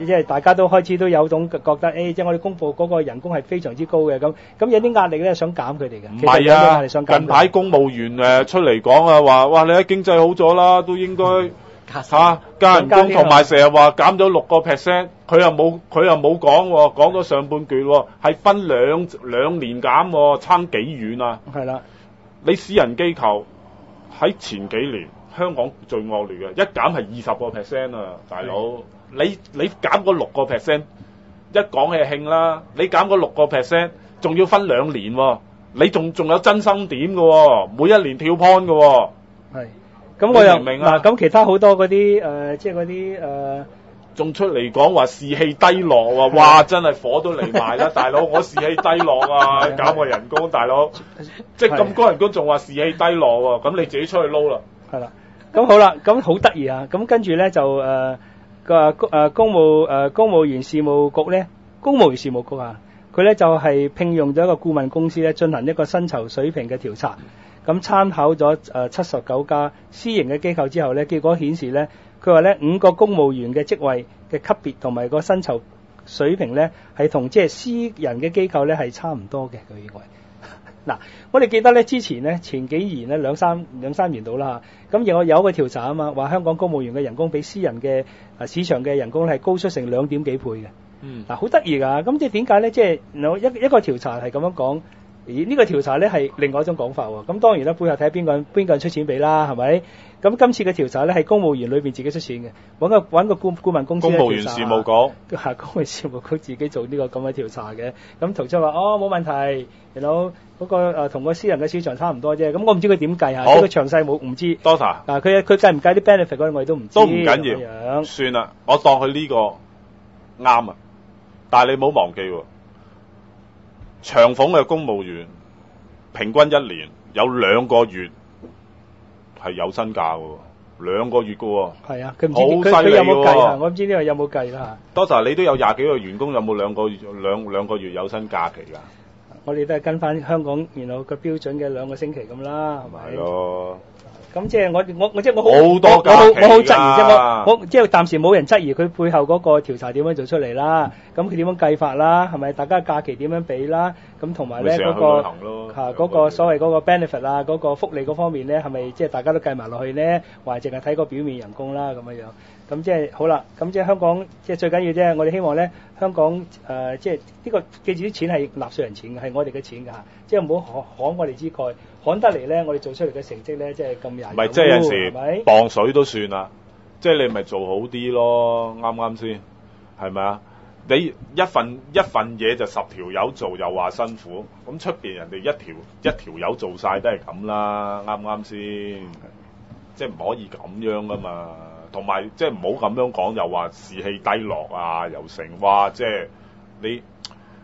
呃即係大家都開始都有種覺得，誒、即係我哋公佈嗰個人工係非常之高嘅，咁咁有啲壓力咧，想減佢哋嘅。唔係啊，近排公務員誒出嚟講啊，話哇你喺經濟好咗啦，都應該加嚇加人工，同埋成日話減咗六個 percent，佢又冇佢又冇講喎，講咗上半句喎，係分兩兩年減喎，差幾遠啊！係啦，你私人機構喺前幾年香港最惡劣嘅，一減係二十個 percent 啊，大佬！你你減嗰六個 percent，一講起興啦，你減嗰六個 percent，仲要分兩年喎，你仲仲有真心點嘅喎，每一年跳 point 嘅喎，係。咁我又明嗱，咁其他好多嗰啲誒，即係嗰啲誒，仲出嚟講話士氣低落喎，哇！真係火都嚟埋啦，大佬！我士氣低落啊，係減我人工，大佬！即係咁高人工仲話士氣低落喎，咁你自己出去撈啦。係啦。咁好啦，咁好得意啊！咁跟住咧就誒個公誒公務誒公務員事務局咧，公務員事務局啊，佢咧就係聘用咗一個顧問公司咧，進行一個薪酬水平嘅調查。咁參考咗誒七十九家私營嘅機構之後咧，結果顯示咧，佢話咧五個公務員嘅職位嘅級別同埋個薪酬水平咧，係同即係私人嘅機構咧係差唔多嘅。佢認為。嗱，我哋記得咧，之前咧前幾年咧兩三兩三年到啦嚇，咁有有一個調查啊嘛，話香港公務員嘅人工比私人嘅啊市場嘅人工係高出成兩點幾倍嘅。嗯嗱，好得意㗎，咁即係點解咧？即係有一一個調查係咁樣講，而呢個調查咧係另外一種講法喎。咁當然啦，背後睇下邊個人邊個人出錢俾啦，係咪？咁今次嘅調查咧係公務員裏邊自己出錢嘅，揾個揾個顧顧問公司公務員事務局。係 公務員事務局自己做呢個咁嘅調查嘅，咁圖出話哦冇問題，然後嗰個誒同個私人嘅市場差唔多啫，咁我唔知佢點計嚇，好呢個詳細冇唔知。Doctor 啊，佢佢計唔計啲 benefit 嗰啲我哋都唔知。都唔緊要，樣算啦，我當佢呢個啱啊。但係你唔好忘記喎，長俸嘅公務員平均一年有兩個月係有薪假嘅喎，兩個月嘅喎。係啊，佢唔知佢佢有冇計啊？我唔知呢個有冇計啦 Doctor 你都有廿幾個員工，有冇兩個月兩兩個月有薪假期㗎？我哋都係跟翻香港然後個標準嘅兩個星期咁啦，係係咪？咯，咁即係我我我即係我好好多我我好我好質疑啫，㗎我我即係暫時冇人質疑佢背後嗰個調查點樣做出嚟啦，咁佢點樣計法啦，係咪？大家假期點樣俾啦？咁同埋咧嗰個嚇嗰個所謂嗰個 benefit 啊，嗰個福利嗰方面咧，係咪即係大家都計埋落去咧？還係淨係睇個表面人工啦咁樣樣？咁即係好啦，咁即係香港即係最緊要啫。我哋希望咧，香港誒、呃即係呢、個記住啲錢係納稅人錢嘅，係我哋嘅錢㗎嚇，即係唔好慷我哋之蓋，慷得嚟咧，我哋做出嚟嘅成績咧，即係咁曳唔係即係有陣時係咪？磅水都算啦，即係你咪做好啲咯，啱唔啱先？係咪啊？你一份一份嘢就十條友做，又話辛苦，咁出邊人哋一條一條友做晒都係咁啦，啱唔啱先？即係唔可以咁樣噶嘛，同埋即係唔好咁樣講，又話士氣低落啊，又成哇！即係你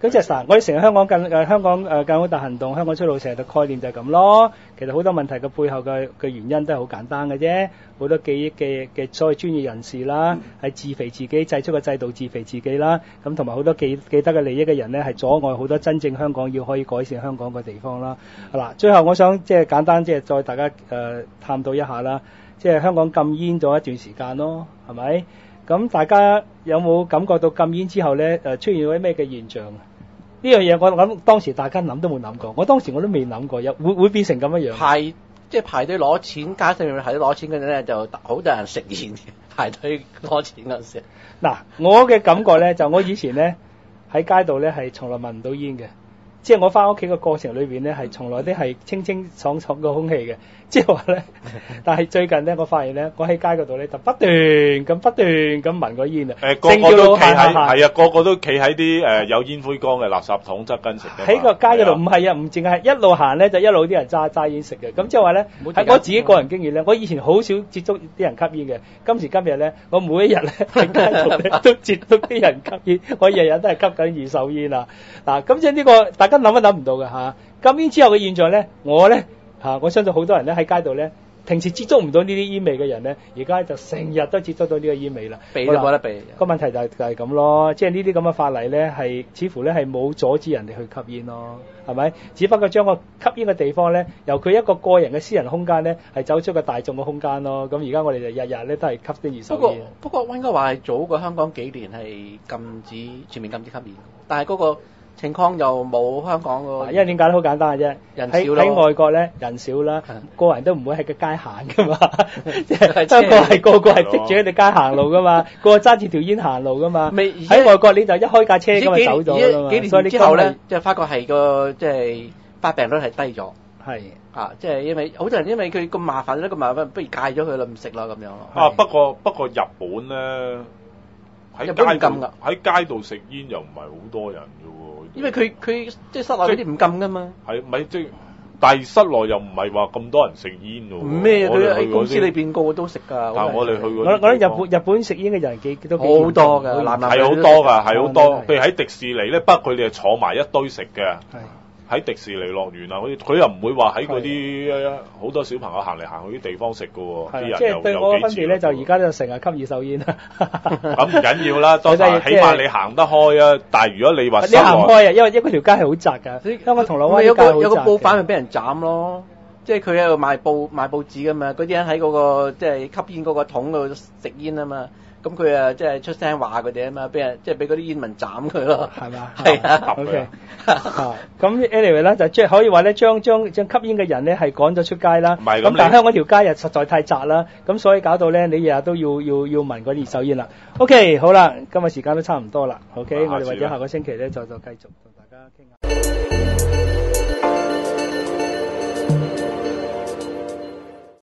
咁即係嗱，我哋成日香港更誒香港誒更好大行動，香港出路成日嘅概念就係咁咯。其實好多問題嘅背後嘅嘅原因都係好簡單嘅啫。好多記憶嘅嘅所謂專業人士啦，係自肥自己，製出個制度自肥自己啦。咁同埋好多記記得嘅利益嘅人咧，係阻礙好多真正香港要可以改善香港嘅地方啦。嗱，最後我想即係簡單即係再大家誒、呃探討一下啦。即係香港禁煙咗一段時間咯，係咪？咁大家有冇感覺到禁煙之後咧誒、出現咗啲咩嘅現象啊？呢樣嘢我諗當時大家諗都冇諗過，我當時我都未諗過有會會變成咁樣樣。排即係排隊攞錢，街上面排隊攞錢嗰陣咧，就好多人食煙嘅，排隊攞錢嗰陣時。嗱，我嘅感覺咧就我以前咧喺街度咧係從來聞唔到煙嘅，即係我翻屋企嘅過程裏邊咧係從來都係清清爽爽嘅空氣嘅，即係話咧，但係最近咧我發現咧，我喺街嗰度咧就不斷咁不斷咁聞個煙啊，誒個個都企喺係啊，個個都企喺啲誒有煙灰缸嘅垃圾桶側跟食喺個街嗰度唔係係啊，唔淨係一路行咧就一路啲人揸揸煙食嘅，咁即係話咧喺我自己個人經驗咧，我以前好少接觸啲人吸煙嘅，今時今日咧，我每一日咧 喺街度咧都接觸啲人吸煙，我日日都係吸緊二手煙啊！嗱，咁即係呢個大家諗都諗唔到嘅嚇。禁煙之後嘅現象咧，我咧嚇我相信好多人咧喺街度咧。平時接觸唔到呢啲煙味嘅人咧，而家就成日都接觸到呢個煙味啦。避都冇得避。個問題就係就係咁咯，即係呢啲咁嘅法例咧，係似乎咧係冇阻止人哋去吸煙咯，係咪？只不過將個吸煙嘅地方咧，由佢一個個人嘅私人空間咧，係走出個大眾嘅空間咯。咁而家我哋就日日咧都係吸啲二不過手煙。不過應該話係早過香港幾年係禁止全面禁止吸煙，但係嗰個情況又冇香港個。因為點解咧？好簡單嘅啫，喺人少咯喺外國咧人少啦係，個人都唔會喺個街行噶嘛，即係係香港係個個係逼住喺條街行路噶嘛，個個揸住條煙行路噶嘛。未喺外國你就一開架車咁就走咗啦嘛，所以之後咧根，即係發覺係個即係發病率係低咗。本係。啊，即係因為好多人因為佢咁麻煩咧，咁麻煩，不如戒咗佢啦，唔食啦咁樣咯。啊，不過不過日本咧喺街度禁㗎喺街度食煙又唔係好多人嘅喎。因為佢佢即係室內嗰啲唔禁噶嘛。係咪即係？但係室內又唔係話咁多人食煙喎。唔咩？我哋去佢喺公司嗰啲裏邊個個都食㗎。但係我哋去嗰我啲我覺得日本日本食煙嘅人幾都幾好多㗎係好多㗎，係好多。譬如喺迪士尼咧，不過佢哋係坐埋一堆食嘅。係喺迪士尼樂園啊，嗰啲佢又唔會話喺嗰啲好多小朋友行嚟行去啲地方食噶喎，啲即係對我嘅分別咧，就而家就成日吸二手煙啦。咁唔緊要啦，起碼你行得開啊。但係如果你話你行開啊，因為因為條街係好窄㗎，香港銅鑼灣有啲街個有個報好窄嘅。販咪俾人斬咯，即係佢喺度賣報賣報紙噶嘛，嗰啲人喺嗰、個即係吸煙嗰個桶度食煙啊嘛，咁佢啊即係出聲話佢哋啊嘛，俾人即係俾嗰啲煙民斬佢咯，係嘛？係啊 O K。啊 咁 anyway 咧，就即係可以話咧，將將將吸煙嘅人咧係趕咗出街啦。唔係咁咁但係香港條街又實在太窄啦，咁所以搞到咧，你日日都要要要聞嗰啲二手煙啦。O K，好啦，今日時間都差唔多啦。O K，啊下次啦我哋或者下個星期咧再再繼續同大家傾下。